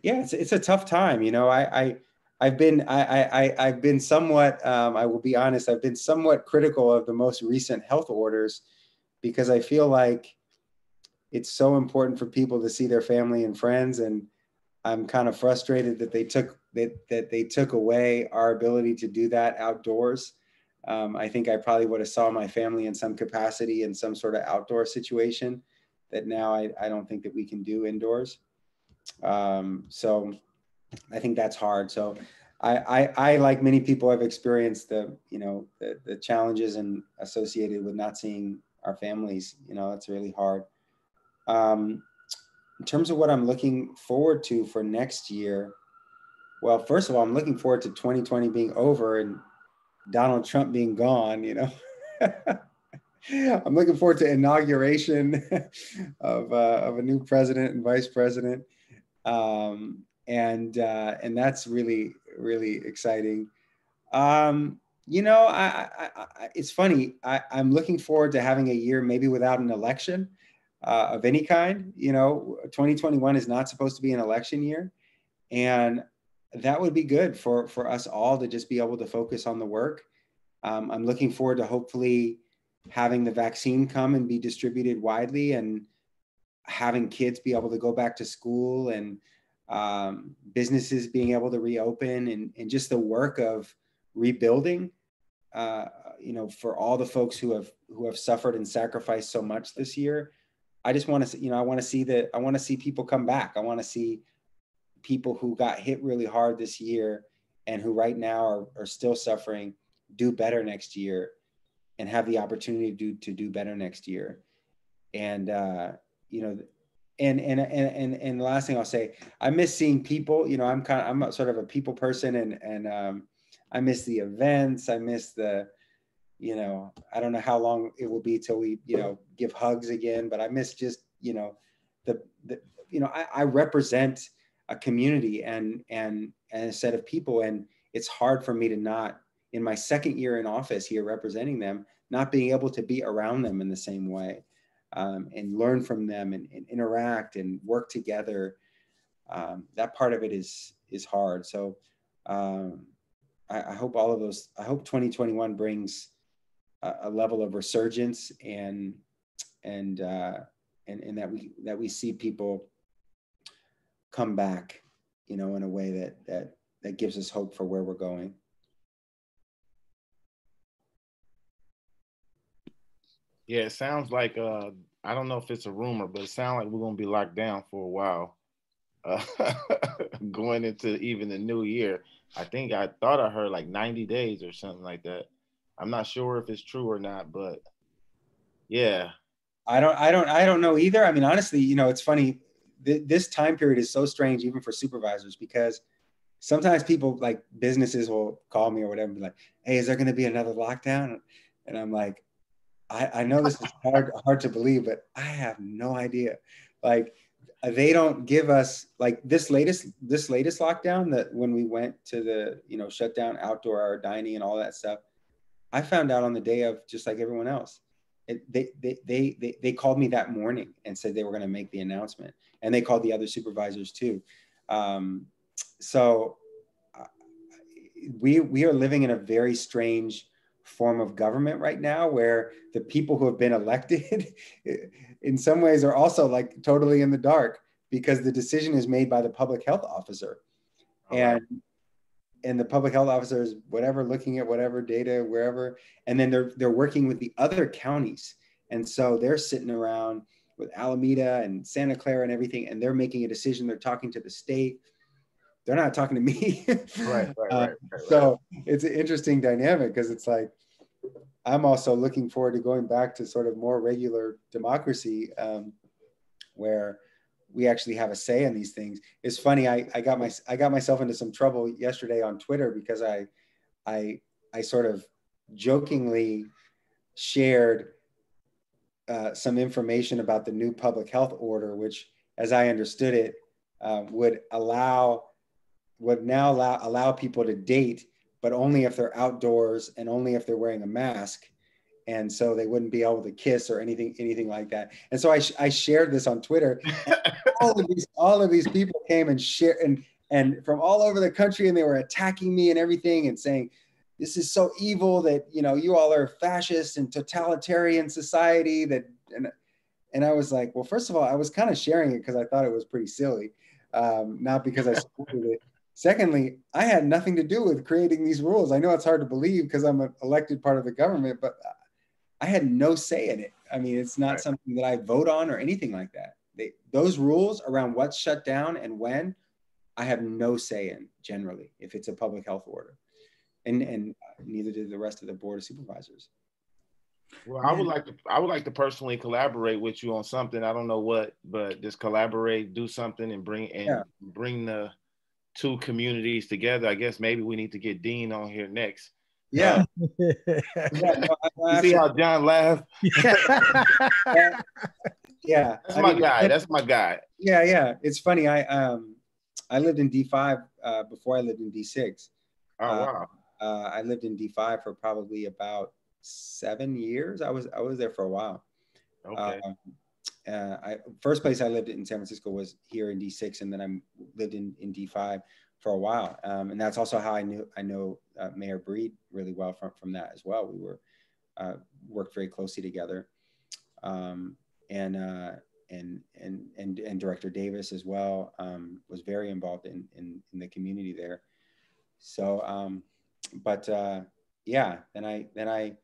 yeah, it's it's a tough time. You know, I I I've been I, I I've been somewhat um, I will be honest I've been somewhat critical of the most recent health orders because I feel like it's so important for people to see their family and friends and I'm kind of frustrated that they took that that they took away our ability to do that outdoors. Um, I think I probably would have saw my family in some capacity in some sort of outdoor situation that now I, I don't think that we can do indoors. Um, so I think that's hard. So I, I, I, like many people, have experienced the, you know, the, the challenges and associated with not seeing our families. You know, it's really hard. Um, in terms of what I'm looking forward to for next year, well, first of all, I'm looking forward to 2020 being over and Donald Trump being gone. You know. I'm looking forward to inauguration of, uh, of a new president and vice president. Um, and uh, and that's really really exciting. Um, you know, I, I, I, it's funny. I, am looking forward to having a year maybe without an election. uh, of any kind. You know, 2021 is not supposed to be an election year, and that would be good for for us all to just be able to focus on the work. Um, I'm looking forward to hopefully having the vaccine come and be distributed widely, and having kids be able to go back to school and um, businesses being able to reopen and, and just the work of rebuilding uh, you know for all the folks who have who have suffered and sacrificed so much this year i just want to you know i want to see that i want to see people come back. I want to see people who got hit really hard this year and who right now are, are still suffering do better next year and have the opportunity to do, to do better next year. And uh, you know and, and and and the last thing i'll say i miss seeing people you know i'm kind of i'm sort of a people person and and um, i miss the events i miss the you know i don't know how long it will be till we you know give hugs again but i miss just you know the, the you know I, I represent a community and and and a set of people and it's hard for me to not in my second year in office here representing them not being able to be around them in the same way um, and learn from them and, and, interact and work together um, that part of it is is hard so um, I, I, hope all of those i hope 2021 brings a, a level of resurgence and and uh, and and that we that we see people come back, you know, in a way that that that gives us hope for where we're going. Yeah, it sounds like uh, I don't know if it's a rumor, but it sounds like we're gonna be locked down for a while, uh, going into even the new year. I think I thought I heard like 90 days or something like that. I'm not sure if it's true or not, but yeah. I don't, I don't, I don't know either. I mean, honestly, you know, it's funny th- this time period is so strange even for supervisors because sometimes people like businesses will call me or whatever and be like hey is there going to be another lockdown and i'm like I, I know this is hard hard to believe but i have no idea. Like they don't give us like this latest this latest lockdown that when we went to the you know shut down outdoor dining and all that stuff i found out on the day of just like everyone else. It, they, they, they, they, they called me that morning and said they were going to make the announcement and they called the other supervisors too. Um, so uh, we we are living in a very strange form of government right now where the people who have been elected in some ways are also like totally in the dark because the decision is made by the public health officer. Oh, and and the public health officer is whatever looking at whatever data wherever and then they're they're working with the other counties. And so they're sitting around with alameda and santa clara and everything and they're making a decision. They're talking to the state they're not talking to me right, right, right, right, right, so it's an interesting dynamic because it's like i'm also looking forward to going back to sort of more regular democracy um, where we actually have a say in these things. It's funny. I, I got my I got myself into some trouble yesterday on Twitter because I I I sort of jokingly shared uh, some information about the new public health order, which, as I understood it, uh, would allow would now allow allow people to date, but only if they're outdoors and only if they're wearing a mask. And so they wouldn't be able to kiss or anything anything like that. And so i, I shared this on twitter. All of these all of these people came and share and and from all over the country and they were attacking me and everything and saying this is so evil that you know you all are fascist and totalitarian society that and and i was like well first of all i was kind of sharing it because i thought it was pretty silly. Um, not because i supported it Secondly, I had nothing to do with creating these rules. I know it's hard to believe because I'm an elected part of the government, but I had no say in it. I mean, it's not right. something that I vote on or anything like that. They, those rules around what's shut down and when, I have no say in generally if it's a public health order, and and neither did the rest of the board of supervisors. Well, I would like to I would like to personally collaborate with you on something. I don't know what, but just collaborate, do something, and bring and yeah. bring the two communities together. I guess maybe we need to get Dean on here next yeah. yeah no, you see how John laughed? yeah. That's I my mean, guy. That's my guy. Yeah, yeah. It's funny. I um I lived in D5 uh, before I lived in D6. Oh uh, wow. Uh, I lived in D5 for probably about seven years. I was I was there for a while. Okay. Um, uh, I, first place I lived in San Francisco was here in D6, and then I lived in, in D5 for a while. Um, and that's also how I knew I know uh, Mayor Breed really well from, from that as well. We were uh, worked very closely together, um, and, uh, and and and and Director Davis as well um, was very involved in, in, in the community there. So, um, but uh, yeah, then I then I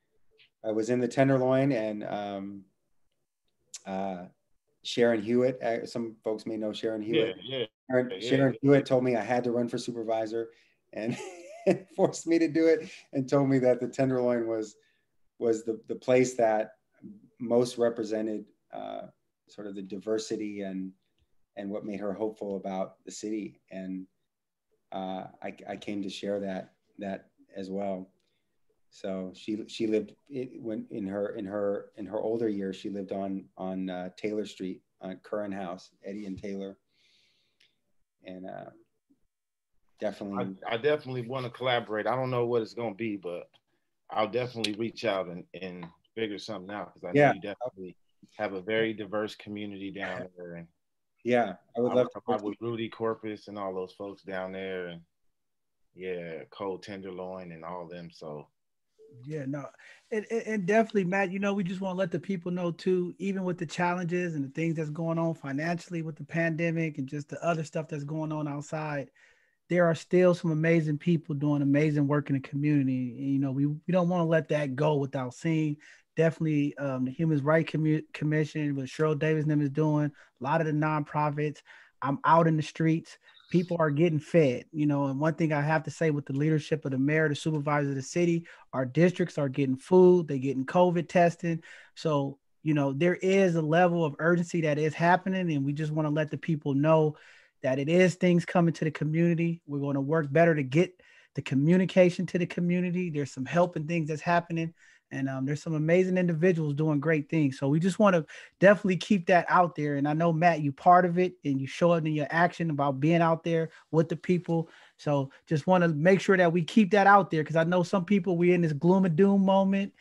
I was in the Tenderloin and um, uh, Sharon Hewitt. Uh, some folks may know Sharon Hewitt. Yeah, yeah. Sharon, yeah. Sharon Hewitt told me I had to run for supervisor, and forced me to do it, and told me that the Tenderloin was was the the place that most represented uh, sort of the diversity and and what made her hopeful about the city. And uh, I, I came to share that that as well. So she she lived it, when in her in her in her older years she lived on on uh, Taylor Street on Curran House, Eddy and Taylor, and uh, definitely. I, I definitely want to collaborate. I don't know what it's going to be, but I'll definitely reach out and, and figure something out because I know Yeah. you definitely have a very diverse community down there. And yeah, I would I love to. with Rudy Corpuz and all those folks down there, and yeah, Code Tenderloin and all them. So Yeah, no, and, and, definitely, Matt. You know, we just want to let the people know too, even with the challenges and the things that's going on financially with the pandemic and just the other stuff that's going on outside. There are still some amazing people doing amazing work in the community. And, you know, we, we don't want to let that go without seeing definitely um, the Human Rights Commu- Commission, what Cheryl Davis them is doing, a lot of the nonprofits. I'm out in the streets. People are getting fed, you know. And one thing I have to say with the leadership of the mayor, the supervisor of the city, our districts are getting food, they're getting COVID testing. So, you know, there is a level of urgency that is happening, and we just want to let the people know that it is things coming to the community. We're going to work better to get the communication to the community. There's some help and things that's happening. And um, there's some amazing individuals doing great things. So we just want to definitely keep that out there. And I know Matt, you part of it, and you show it in your action about being out there with the people. So just want to make sure that we keep that out there because I know some people we're in this gloom and doom moment,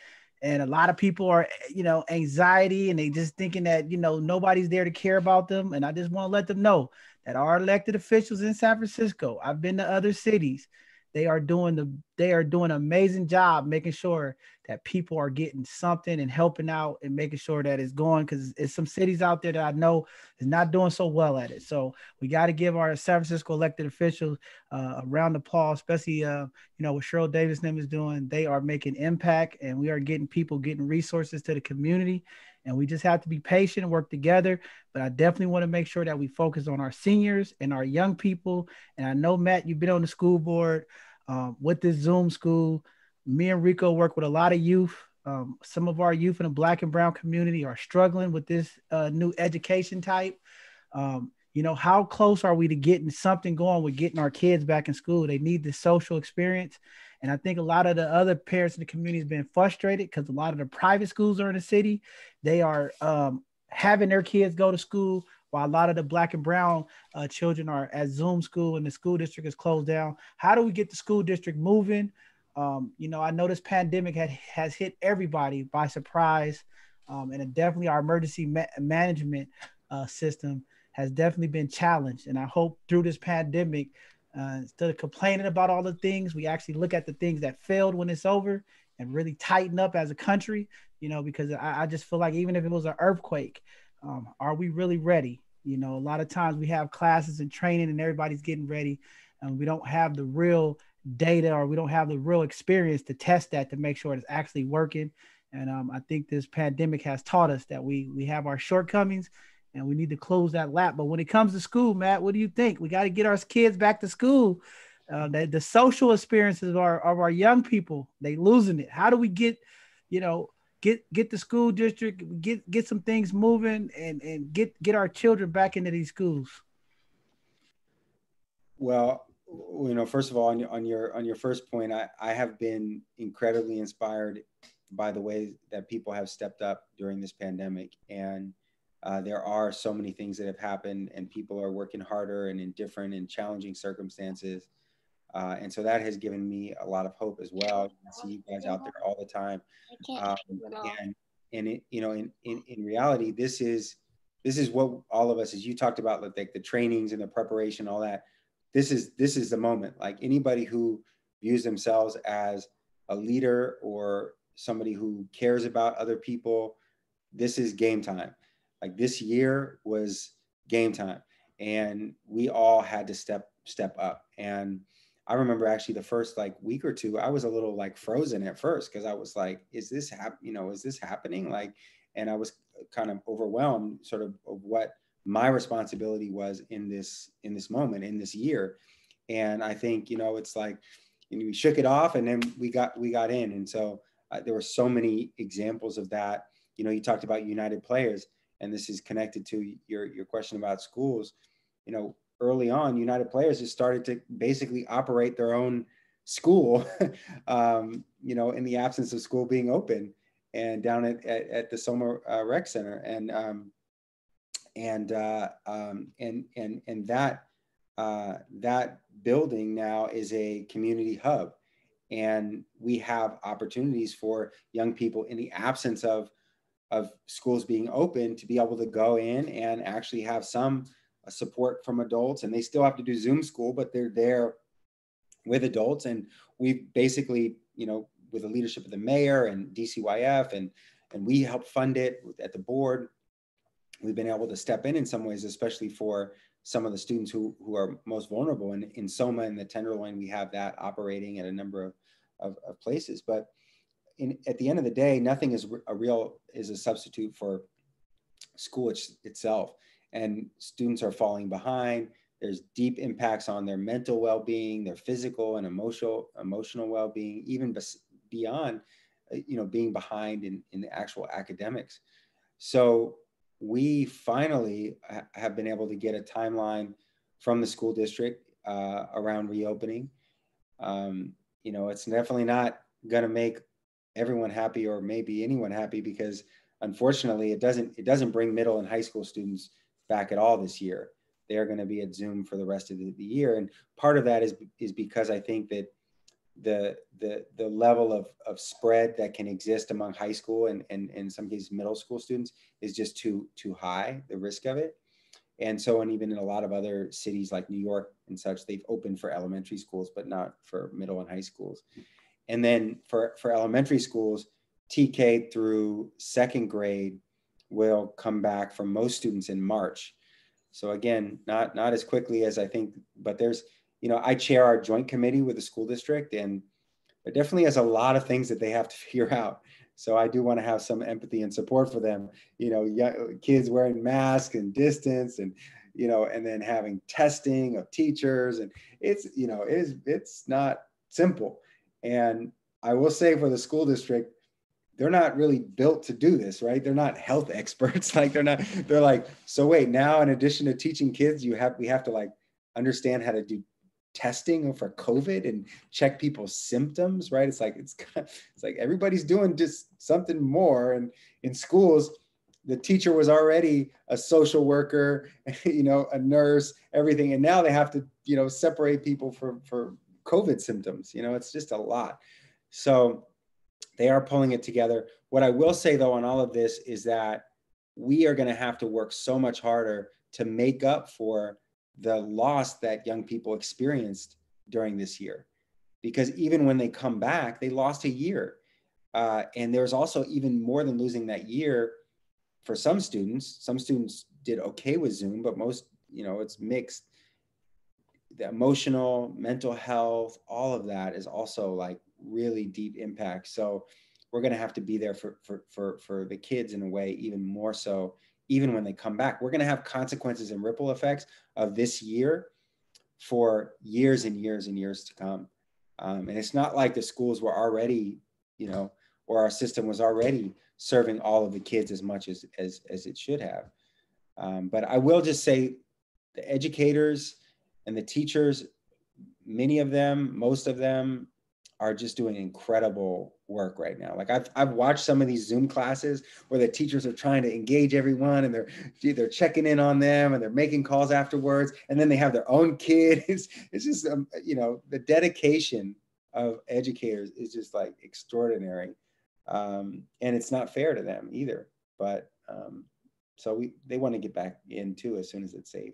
and a lot of people are, you know, anxiety and they just thinking that you know nobody's there to care about them. And I just want to let them know that our elected officials in San Francisco, I've been to other cities, they are doing the they are doing an amazing job making sure that people are getting something and helping out and making sure that it's going because it's some cities out there that I know is not doing so well at it. So we got to give our San Francisco elected officials uh, a round of applause, especially uh, you know what Cheryl Davis them is doing. They are making impact, and we are getting people getting resources to the community. And we just have to be patient and work together. But I definitely want to make sure that we focus on our seniors and our young people. And I know Matt, you've been on the school board um, with this Zoom school. Me and Rico work with a lot of youth. Um, some of our youth in the Black and Brown community are struggling with this uh, new education type. Um, you know, how close are we to getting something going with getting our kids back in school? They need the social experience. And I think a lot of the other parents in the community has been frustrated because a lot of the private schools are in the city. They are um, having their kids go to school while a lot of the black and brown uh, children are at Zoom school and the school district is closed down. How do we get the school district moving? Um, you know, I know this pandemic had, has hit everybody by surprise. Um, and definitely our emergency ma- management uh, system has definitely been challenged. And I hope through this pandemic, uh, instead of complaining about all the things, we actually look at the things that failed when it's over and really tighten up as a country, you know, because I, I just feel like even if it was an earthquake, um, are we really ready? You know, a lot of times we have classes and training and everybody's getting ready and we don't have the real data or we don't have the real experience to test that to make sure it's actually working. And um, I think this pandemic has taught us that we we have our shortcomings and we need to close that lap. But when it comes to school, Matt, what do you think? We got to get our kids back to school. Uh, the, the social experiences of our, of our young people, they losing it. How do we get, you know, get get the school district, get get some things moving, and and get get our children back into these schools? Well, you know, first of all, on your on your on your first point, I, I have been incredibly inspired by the way that people have stepped up during this pandemic, and uh, there are so many things that have happened, and people are working harder and in different and challenging circumstances, uh, and so that has given me a lot of hope as well. I see you guys out there all the time, um, and and it, you know, in, in in reality, this is this is what all of us, as you talked about, like the trainings and the preparation, all that. This is this is the moment. Like anybody who views themselves as a leader or somebody who cares about other people, this is game time. Like this year was game time, and we all had to step step up. And I remember actually the first like week or two, I was a little like frozen at first because I was like, "Is this hap? You know, is this happening?" Like, and I was kind of overwhelmed, sort of, of what my responsibility was in this in this moment in this year. And I think you know, it's like you know, we shook it off, and then we got we got in, and so uh, there were so many examples of that. You know, you talked about United Playaz, and this is connected to your your question about schools. You know, early on, United Playaz just started to basically operate their own school, um, you know, in the absence of school being open and down at, at, at the Soma uh, Rec Center. And, um, and, uh, um, and, and, and that, uh, that building now is a community hub. And we have opportunities for young people in the absence of, of schools being open to be able to go in and actually have some support from adults and they still have to do zoom school but they're there with adults. And we basically you know with the leadership of the mayor and dcyf and and we help fund it at the board we've been able to step in in some ways especially for some of the students who, who are most vulnerable. And in soma and the tenderloin we have that operating at a number of, of, of places. But in, at the end of the day nothing is a real is a substitute for school itself and students are falling behind. There's deep impacts on their mental well-being, their physical and emotional emotional well-being, even beyond, uh, you know, being behind in, in the actual academics. So we finally ha have been able to get a timeline from the school district uh, around reopening. Um, you know, it's definitely not going to make everyone happy or maybe anyone happy because unfortunately it doesn't it doesn't bring middle and high school students back at all this year. They're going to be at Zoom for the rest of the, year. And part of that is, is because I think that the, the, the level of, of spread that can exist among high school and, and, and in some cases middle school students is just too, too high, the risk of it. And so, and even in a lot of other cities like New York and such, they've opened for elementary schools, but not for middle and high schools. And then for, for elementary schools, TK through second grade, will come back for most students in March. So again, not not as quickly as I think, but there's, you know, I chair our joint committee with the school district and it definitely has a lot of things that they have to figure out. So I do want to have some empathy and support for them. You know, young, kids wearing masks and distance and you know, and then having testing of teachers and it's you know, it's it's not simple. And I will say for the school district, they're not really built to do this, right? They're not health experts. like they're not, they're like, so wait, now in addition to teaching kids, you have, we have to like understand how to do testing for COVID and check people's symptoms, right? It's like, it's, it's like everybody's doing just something more. And in schools, the teacher was already a social worker, you know, a nurse, everything. And now they have to, you know, separate people for, for COVID symptoms. You know, it's just a lot. So they are pulling it together. What I will say though on all of this is that we are going to have to work so much harder to make up for the loss that young people experienced during this year. Because even when they come back, they lost a year. Uh, and there's also even more than losing that year for some students. Some students did okay with Zoom, but most, you know, it's mixed. The emotional, mental health, all of that is also like really deep impact. So we're going to have to be there for, for, for, for the kids in a way, even more so, even when they come back. We're going to have consequences and ripple effects of this year for years and years and years to come. Um, and it's not like the schools were already, you know, or our system was already serving all of the kids as much as, as, as it should have. Um, but I will just say the educators and the teachers, many of them, most of them are just doing incredible work right now. Like I've, I've watched some of these Zoom classes where the teachers are trying to engage everyone and they're they're checking in on them and they're making calls afterwards and then they have their own kids. It's, just um, you know the dedication of educators is just like extraordinary, um, and it's not fair to them either. But um, so we they want to get back in too as soon as it's safe.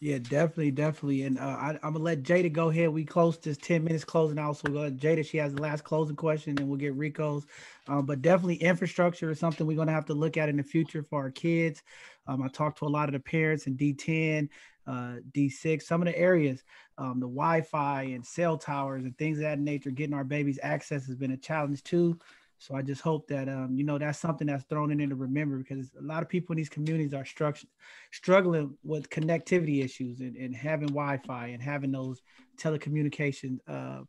Yeah, definitely, definitely. And uh, I, am gonna let Jada go ahead. We close this 10 minutes closing out. So we'll go let Jada, she has the last closing question, and we'll get Rico's. Um, but definitely infrastructure is something we're gonna have to look at in the future for our kids. Um, I talked to a lot of the parents in D10, uh, D6, some of the areas, um, the Wi-Fi and cell towers and things of that nature, getting our babies access has been a challenge too. So I just hope that um, you know that's something that's thrown in to remember because a lot of people in these communities are stru- struggling with connectivity issues and, and having Wi-Fi and having those telecommunication uh,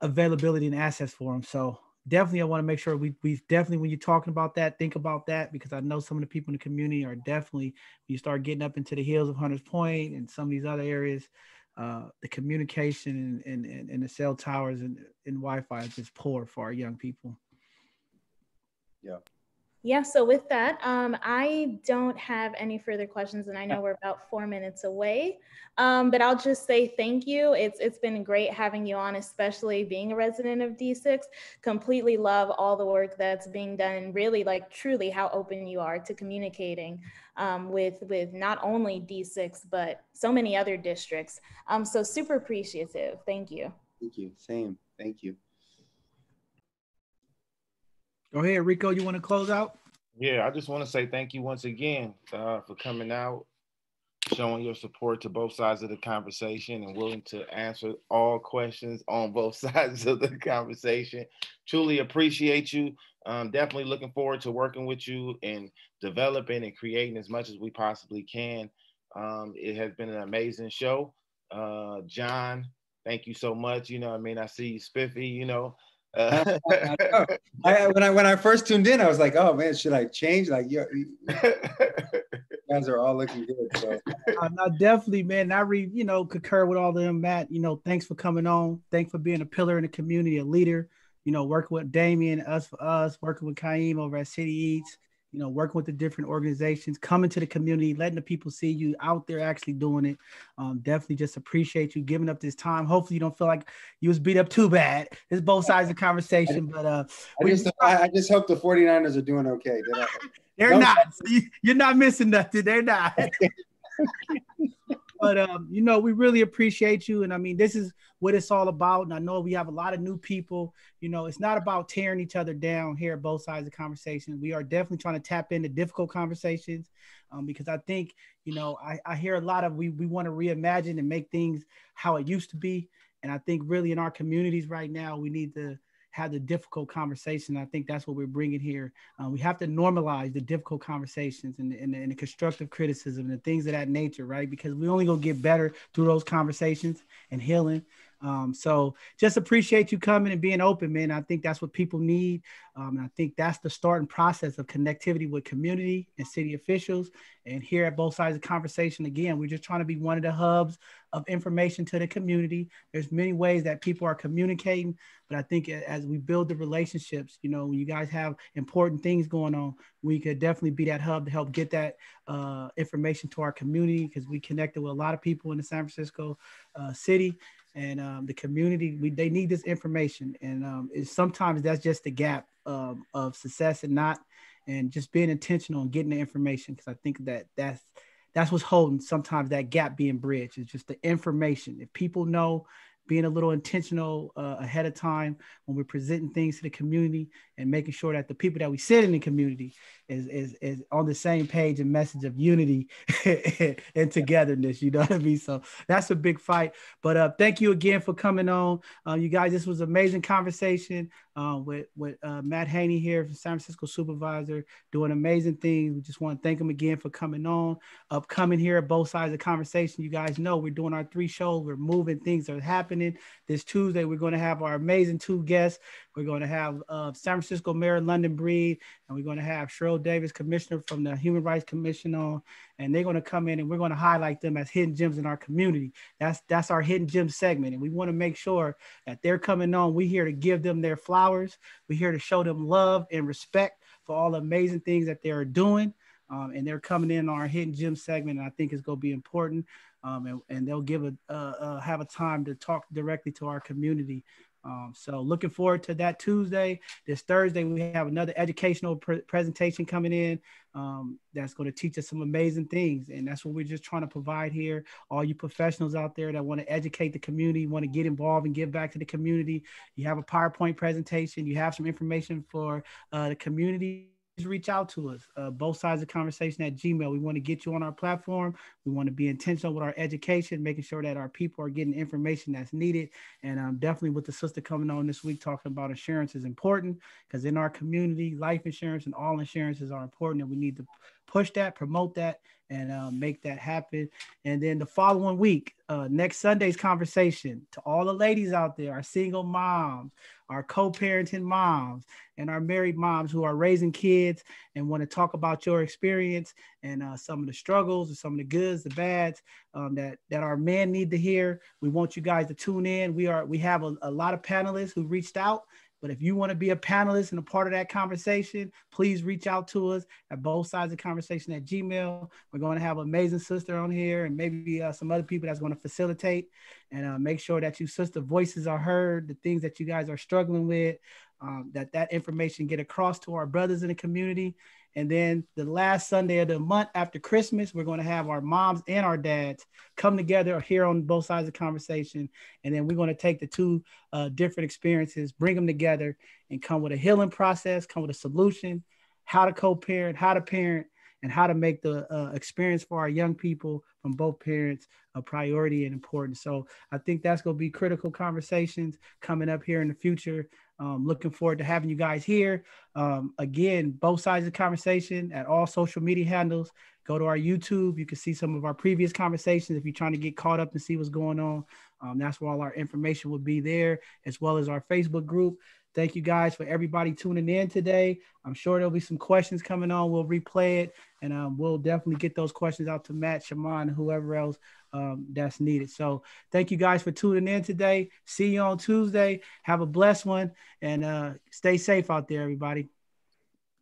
availability and access for them. So definitely, I want to make sure we we definitely when you're talking about that, think about that because I know some of the people in the community are definitely when you start getting up into the hills of Hunters Point and some of these other areas uh, the communication and, and, and, the cell towers and, and Wi-Fi is just poor for our young people. Yeah. Yeah, so with that, um, I don't have any further questions, and I know we're about four minutes away. Um, but I'll just say thank you. It's it's been great having you on, especially being a resident of D6. Completely love all the work that's being done, and really like truly how open you are to communicating um, with with not only D6 but so many other districts. Um, so super appreciative. Thank you. Thank you. Same. Thank you. Go ahead, Rico. You want to close out? Yeah, I just want to say thank you once again uh, for coming out, showing your support to both sides of the conversation, and willing to answer all questions on both sides of the conversation. Truly appreciate you. Um, definitely looking forward to working with you and developing and creating as much as we possibly can. Um, it has been an amazing show. Uh, John, thank you so much. You know, I mean, I see you spiffy, you know. Uh, I, I, when I when I first tuned in, I was like, "Oh man, should I change?" Like, you, you guys are all looking good. So, uh, definitely, man. I re you know concur with all of them, Matt. You know, thanks for coming on. Thanks for being a pillar in the community, a leader. You know, working with Damien, us for us, working with Kaim over at City Eats you know, working with the different organizations, coming to the community, letting the people see you out there actually doing it. Um, definitely just appreciate you giving up this time. Hopefully you don't feel like you was beat up too bad. It's both sides of the conversation, but uh, I just, I, just hope the 49ers are doing okay. They're not. You're not missing nothing. They're not. but um, you know, we really appreciate you. And I mean, this is what it's all about. And I know we have a lot of new people. You know, it's not about tearing each other down here at both sides of conversation. We are definitely trying to tap into difficult conversations um, because I think, you know, I, I hear a lot of we we want to reimagine and make things how it used to be. And I think really in our communities right now, we need to have the difficult conversation. I think that's what we're bringing here. Uh, we have to normalize the difficult conversations and, and, and, the constructive criticism and the things of that nature, right? Because we only gonna get better through those conversations and healing. Um, so just appreciate you coming and being open, man. I think that's what people need. Um, and I think that's the starting process of connectivity with community and city officials. And here at both sides of the conversation, again, we're just trying to be one of the hubs of information to the community. There's many ways that people are communicating, but I think as we build the relationships, you know, when you guys have important things going on, we could definitely be that hub to help get that uh, information to our community because we connected with a lot of people in the San Francisco uh, city and um, the community we, they need this information. And um, sometimes that's just the gap um, of success and not and just being intentional and getting the information because i think that that's that's what's holding sometimes that gap being bridged is just the information. If people know being a little intentional uh, ahead of time when we're presenting things to the community and making sure that the people that we sit in the community is is, is on the same page and message of unity and togetherness you know what i mean? So that's a big fight. But uh thank you again for coming on. Uh, you guys this was amazing conversation uh, with with uh, Matt Haney here from San Francisco Supervisor, doing amazing things. We just want to thank him again for coming on, upcoming here at both sides of the conversation. You guys know we're doing our three shows. We're moving. Things are happening. This Tuesday we're going to have our amazing two guests. We're going to have uh, San Francisco Mayor London Breed, and we're going to have Cheryl Davis, Commissioner from the Human Rights Commission on, and they're going to come in and we're going to highlight them as hidden gems in our community. That's that's our hidden gem segment, and we want to make sure that they're coming on. We're here to give them their flowers. We're here to show them love and respect for all the amazing things that they are doing. Um, and they're coming in on our hidden gem segment, and I think it's going to be important. Um, and, and, they'll give a uh, uh, have a time to talk directly to our community Um, so looking forward to that Tuesday. This Thursday, we have another educational pre- presentation coming in um, that's going to teach us some amazing things. And that's what we're just trying to provide here. All you professionals out there that want to educate the community, want to get involved and give back to the community. You have a PowerPoint presentation. You have some information for uh, the community reach out to us. Uh, both sides of conversation at Gmail. We want to get you on our platform. We want to be intentional with our education, making sure that our people are getting information that's needed. And um, definitely with the sister coming on this week talking about insurance is important because in our community, life insurance and all insurances are important, and we need to push that, promote that, and uh, make that happen. And then the following week, uh, next Sunday's conversation to all the ladies out there, our single moms, our co-parenting moms, and our married moms who are raising kids and want to talk about your experience and uh, some of the struggles and some of the goods, the bads um, that that our men need to hear. We want you guys to tune in. We are we have a, a lot of panelists who reached out but if you want to be a panelist and a part of that conversation, please reach out to us at both sides of conversation at Gmail. We're going to have amazing sister on here and maybe uh, some other people that's going to facilitate and uh, make sure that you sister voices are heard, the things that you guys are struggling with, um, that that information get across to our brothers in the community and then the last Sunday of the month after Christmas, we're going to have our moms and our dads come together here on both sides of the conversation. And then we're going to take the two uh, different experiences, bring them together, and come with a healing process, come with a solution, how to co parent, how to parent, and how to make the uh, experience for our young people from both parents a priority and important. So I think that's going to be critical conversations coming up here in the future. Um, looking forward to having you guys here. Um, again, both sides of the conversation at all social media handles. Go to our YouTube. You can see some of our previous conversations if you're trying to get caught up and see what's going on. Um, that's where all our information will be there, as well as our Facebook group. Thank you guys for everybody tuning in today. I'm sure there'll be some questions coming on. We'll replay it and um, we'll definitely get those questions out to Matt, Shamann, whoever else um, that's needed. So thank you guys for tuning in today. See you on Tuesday. Have a blessed one and uh, stay safe out there, everybody.